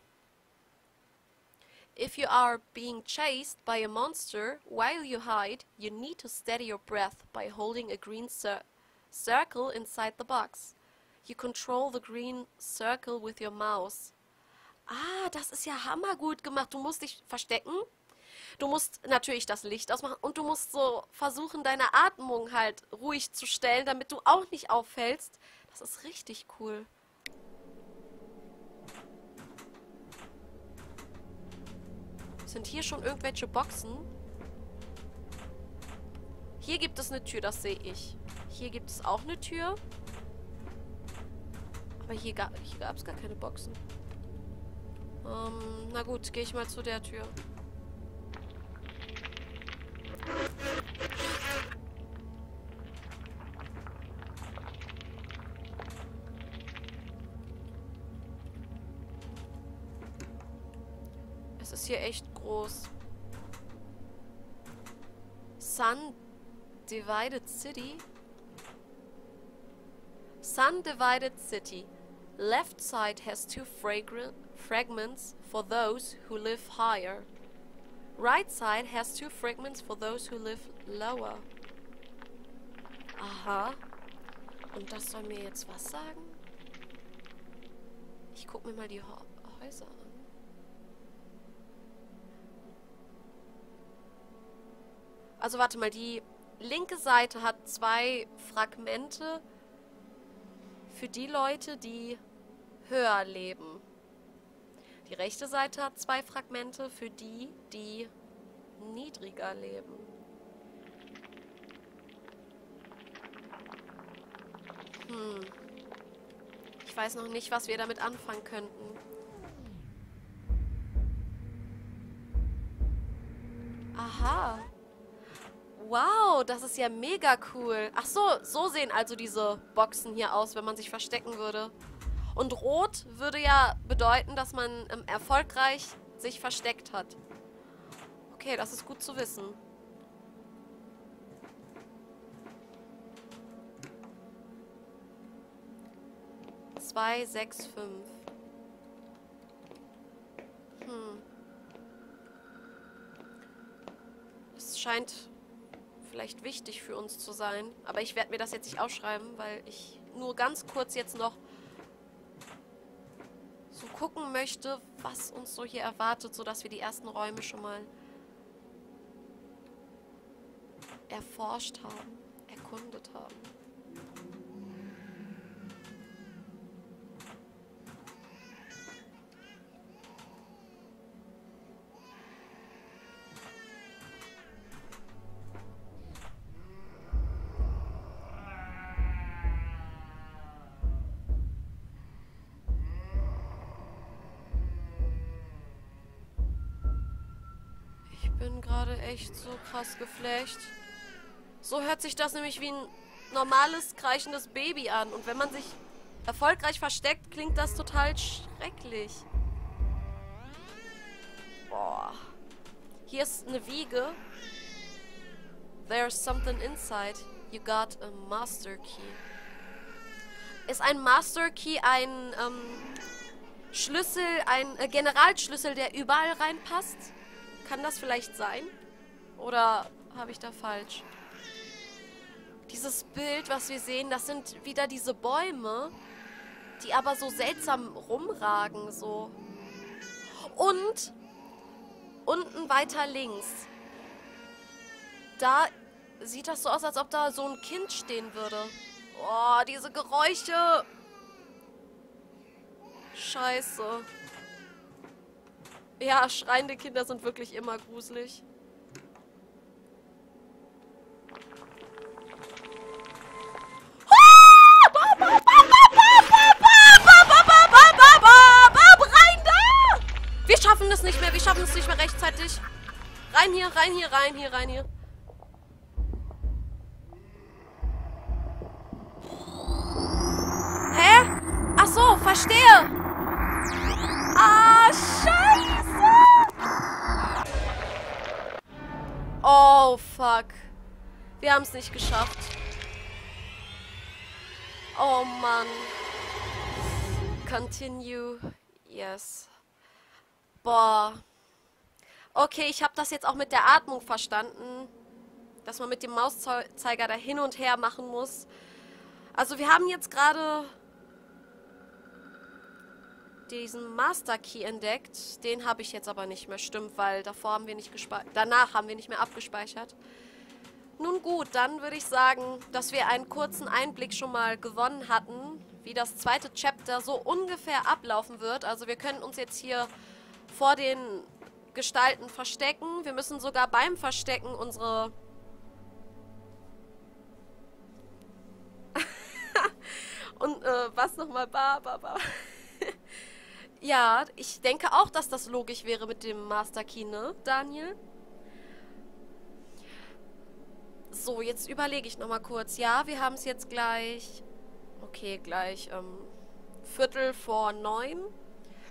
If you are being chased by a monster while you hide, you need to steady your breath by holding a green cir circle inside the box. You control the green circle with your mouse. Ah, das ist ja hammergut gemacht. Du musst dich verstecken. Du musst natürlich das Licht ausmachen und du musst so versuchen, deine Atmung halt ruhig zu stellen, damit du auch nicht auffällst. Das ist richtig cool. Sind hier schon irgendwelche Boxen? Hier gibt es eine Tür, das sehe ich. Hier gibt es auch eine Tür. Aber hier, ga hier gab es gar keine Boxen. Ähm, na gut, gehe ich mal zu der Tür. Sun Divided City. Sun Divided City. Left side has two fragments for those who live higher. Right side has two fragments for those who live lower. Aha. Und das soll mir jetzt was sagen? Ich guck mir mal die Häuser an. Also warte mal, die linke Seite hat zwei Fragmente für die Leute, die höher leben. Die rechte Seite hat zwei Fragmente für die, die niedriger leben. Hm. Ich weiß noch nicht, was wir damit anfangen könnten. Aha. Wow, das ist ja mega cool. Ach so, so sehen also diese Boxen hier aus, wenn man sich verstecken würde. Und rot würde ja bedeuten, dass man ähm, erfolgreich sich versteckt hat. Okay, das ist gut zu wissen. Zwei, sechs, fünf. Hm. Es scheint vielleicht wichtig für uns zu sein. Aber ich werde mir das jetzt nicht aufschreiben, weil ich nur ganz kurz jetzt noch so gucken möchte, was uns so hier erwartet, sodass wir die ersten Räume schon mal erforscht haben, erkundet haben. Gerade echt so krass geflecht. So hört sich das nämlich wie ein normales, kreichendes Baby an. Und wenn man sich erfolgreich versteckt, klingt das total schrecklich. Boah. Hier ist eine Wiege. There's something inside. You got a master key. Ist ein Master Key ein ähm, Schlüssel, ein äh, Generalschlüssel, der überall reinpasst? Kann das vielleicht sein? Oder habe ich da falsch? Dieses Bild, was wir sehen, das sind wieder diese Bäume, die aber so seltsam rumragen, so. Und unten weiter links. Da sieht das so aus, als ob da so ein Kind stehen würde. Oh, diese Geräusche. Scheiße. Ja, schreiende Kinder sind wirklich immer gruselig. Wir schaffen es nicht mehr, wir schaffen es nicht mehr rechtzeitig. Rein hier, rein hier, rein hier, rein hier. so, verstehe. Ah, scheiße. Oh, fuck. Wir haben es nicht geschafft. Oh, Mann. Continue. Yes. Boah. Okay, ich habe das jetzt auch mit der Atmung verstanden. Dass man mit dem Mauszeiger da hin und her machen muss. Also wir haben jetzt gerade diesen Master Key entdeckt. Den habe ich jetzt aber nicht mehr, stimmt, weil davor haben wir nicht gespeichert. Danach haben wir nicht mehr abgespeichert. Nun gut, dann würde ich sagen, dass wir einen kurzen Einblick schon mal gewonnen hatten, wie das zweite Chapter so ungefähr ablaufen wird. Also wir können uns jetzt hier vor den Gestalten verstecken. Wir müssen sogar beim Verstecken unsere... Und äh, was nochmal? Ba, ba, ba. Ja, ich denke auch, dass das logisch wäre mit dem Master Key, ne, Daniel? So, jetzt überlege ich nochmal kurz. Ja, wir haben es jetzt gleich... Okay, gleich ähm, Viertel vor neun.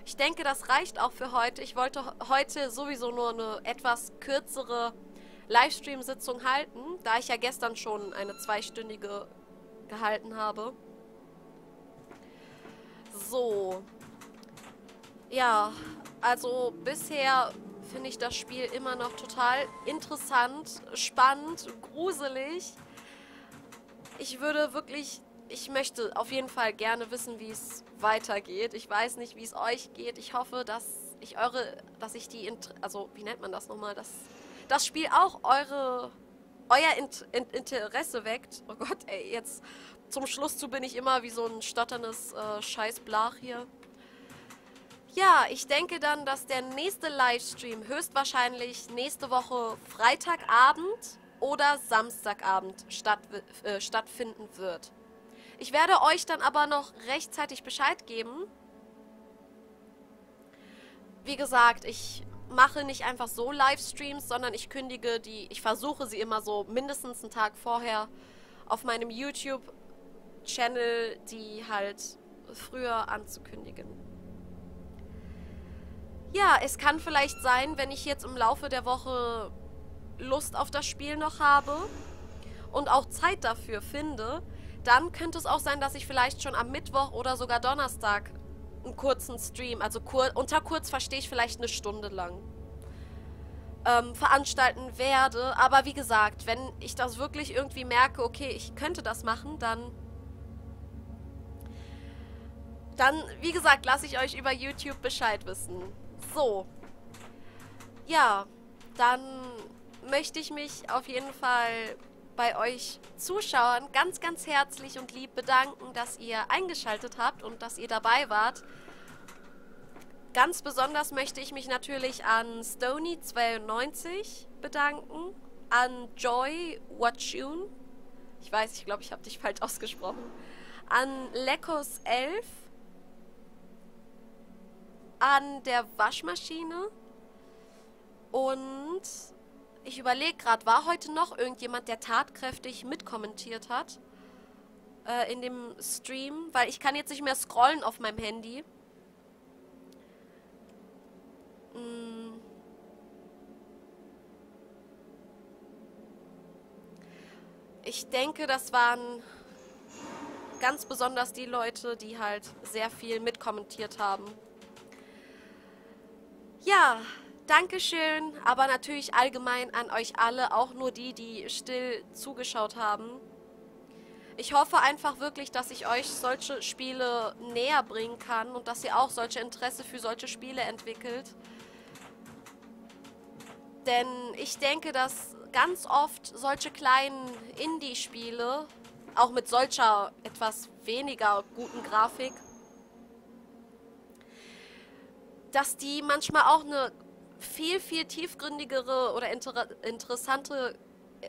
Ich denke, das reicht auch für heute. Ich wollte heute sowieso nur eine etwas kürzere Livestream-Sitzung halten, da ich ja gestern schon eine zweistündige gehalten habe. So, ja, also bisher finde ich das Spiel immer noch total interessant, spannend, gruselig. Ich würde wirklich, ich möchte auf jeden Fall gerne wissen, wie es weitergeht. Ich weiß nicht, wie es euch geht. Ich hoffe, dass ich eure, dass ich die, also wie nennt man das nochmal, dass das Spiel auch eure, euer Int Interesse weckt. Oh Gott, ey, jetzt zum Schluss zu bin ich immer wie so ein stotterndes äh, Scheißblach hier. Ja, ich denke dann, dass der nächste Livestream höchstwahrscheinlich nächste Woche Freitagabend oder Samstagabend statt, äh, stattfinden wird. Ich werde euch dann aber noch rechtzeitig Bescheid geben. Wie gesagt, ich mache nicht einfach so Livestreams, sondern ich kündige die, ich versuche sie immer so mindestens einen Tag vorher auf meinem YouTube-Channel, die halt früher anzukündigen. Ja, es kann vielleicht sein, wenn ich jetzt im Laufe der Woche Lust auf das Spiel noch habe und auch Zeit dafür finde, dann könnte es auch sein, dass ich vielleicht schon am Mittwoch oder sogar Donnerstag einen kurzen Stream, also kur unter kurz verstehe ich vielleicht eine Stunde lang, ähm, veranstalten werde. Aber wie gesagt, wenn ich das wirklich irgendwie merke, okay, ich könnte das machen, dann dann, wie gesagt, lasse ich euch über YouTube Bescheid wissen. So. Ja, dann möchte ich mich auf jeden Fall bei euch Zuschauern ganz, ganz herzlich und lieb bedanken, dass ihr eingeschaltet habt und dass ihr dabei wart. Ganz besonders möchte ich mich natürlich an Stony92 bedanken, an Joy Watchun, ich weiß, ich glaube, ich habe dich falsch ausgesprochen, an Lekos11, an der Waschmaschine und Ich überlege gerade, war heute noch irgendjemand, der tatkräftig mitkommentiert hat? Äh, in dem Stream? Weil ich kann jetzt nicht mehr scrollen auf meinem Handy. Hm. Ich denke, das waren ganz besonders die Leute, die halt sehr viel mitkommentiert haben. Ja, Dankeschön, aber natürlich allgemein an euch alle, auch nur die, die still zugeschaut haben. Ich hoffe einfach wirklich, dass ich euch solche Spiele näher bringen kann und dass ihr auch solche Interesse für solche Spiele entwickelt. Denn ich denke, dass ganz oft solche kleinen Indie-Spiele, auch mit solcher etwas weniger guten Grafik, dass die manchmal auch eine viel, viel tiefgründigere oder inter interessante,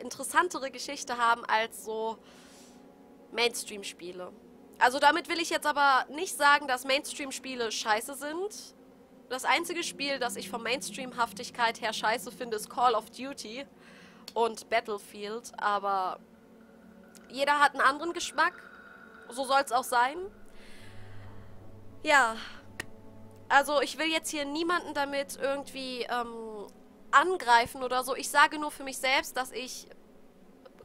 interessantere Geschichte haben als so Mainstream-Spiele. Also damit will ich jetzt aber nicht sagen, dass Mainstream-Spiele scheiße sind. Das einzige Spiel, das ich von Mainstream-Haftigkeit her scheiße finde, ist Call of Duty und Battlefield. Aber jeder hat einen anderen Geschmack. So soll es auch sein. Ja, also ich will jetzt hier niemanden damit irgendwie ähm, angreifen oder so. Ich sage nur für mich selbst, dass ich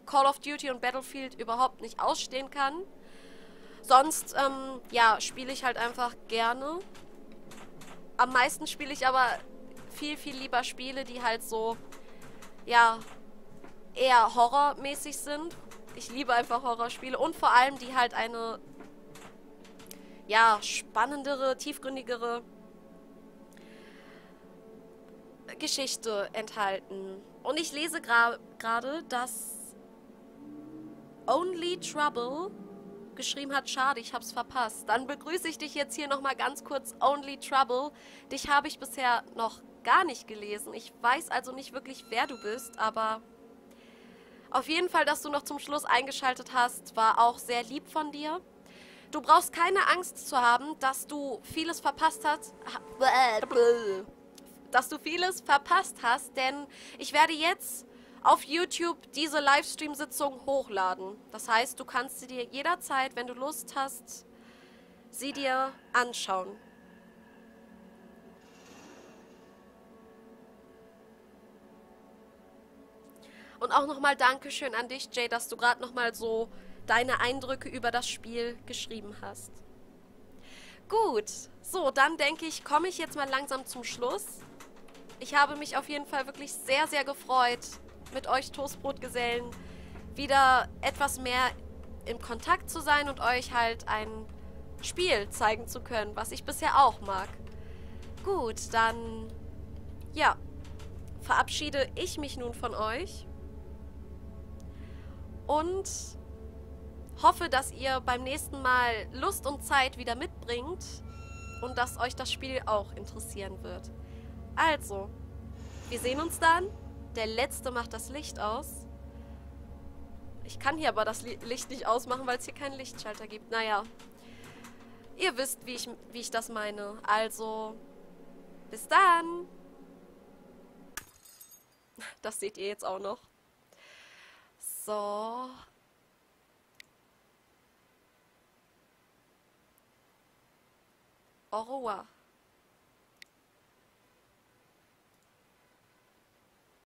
Call of Duty und Battlefield überhaupt nicht ausstehen kann. Sonst, ähm, ja, spiele ich halt einfach gerne. Am meisten spiele ich aber viel, viel lieber Spiele, die halt so, ja, eher horrormäßig sind. Ich liebe einfach Horrorspiele und vor allem die halt eine, ja, spannendere, tiefgründigere Geschichte enthalten. Und ich lese gerade, dass Only Trouble geschrieben hat, schade, ich hab's verpasst. Dann begrüße ich dich jetzt hier nochmal ganz kurz, Only Trouble. Dich habe ich bisher noch gar nicht gelesen. Ich weiß also nicht wirklich, wer du bist, aber auf jeden Fall, dass du noch zum Schluss eingeschaltet hast, war auch sehr lieb von dir. Du brauchst keine Angst zu haben, dass du vieles verpasst hast dass du vieles verpasst hast, denn ich werde jetzt auf YouTube diese Livestream-Sitzung hochladen. Das heißt, du kannst sie dir jederzeit, wenn du Lust hast, sie dir anschauen. Und auch nochmal Dankeschön an dich, Jay, dass du gerade nochmal so deine Eindrücke über das Spiel geschrieben hast. Gut, so, dann denke ich, komme ich jetzt mal langsam zum Schluss. Ich habe mich auf jeden Fall wirklich sehr, sehr gefreut, mit euch Toastbrotgesellen wieder etwas mehr im Kontakt zu sein und euch halt ein Spiel zeigen zu können, was ich bisher auch mag. Gut, dann ja, verabschiede ich mich nun von euch und hoffe, dass ihr beim nächsten Mal Lust und Zeit wieder mitbringt und dass euch das Spiel auch interessieren wird. Also, wir sehen uns dann. Der Letzte macht das Licht aus. Ich kann hier aber das Licht nicht ausmachen, weil es hier keinen Lichtschalter gibt. Naja, ihr wisst, wie ich, wie ich das meine. Also, bis dann. Das seht ihr jetzt auch noch. So. Au revoir.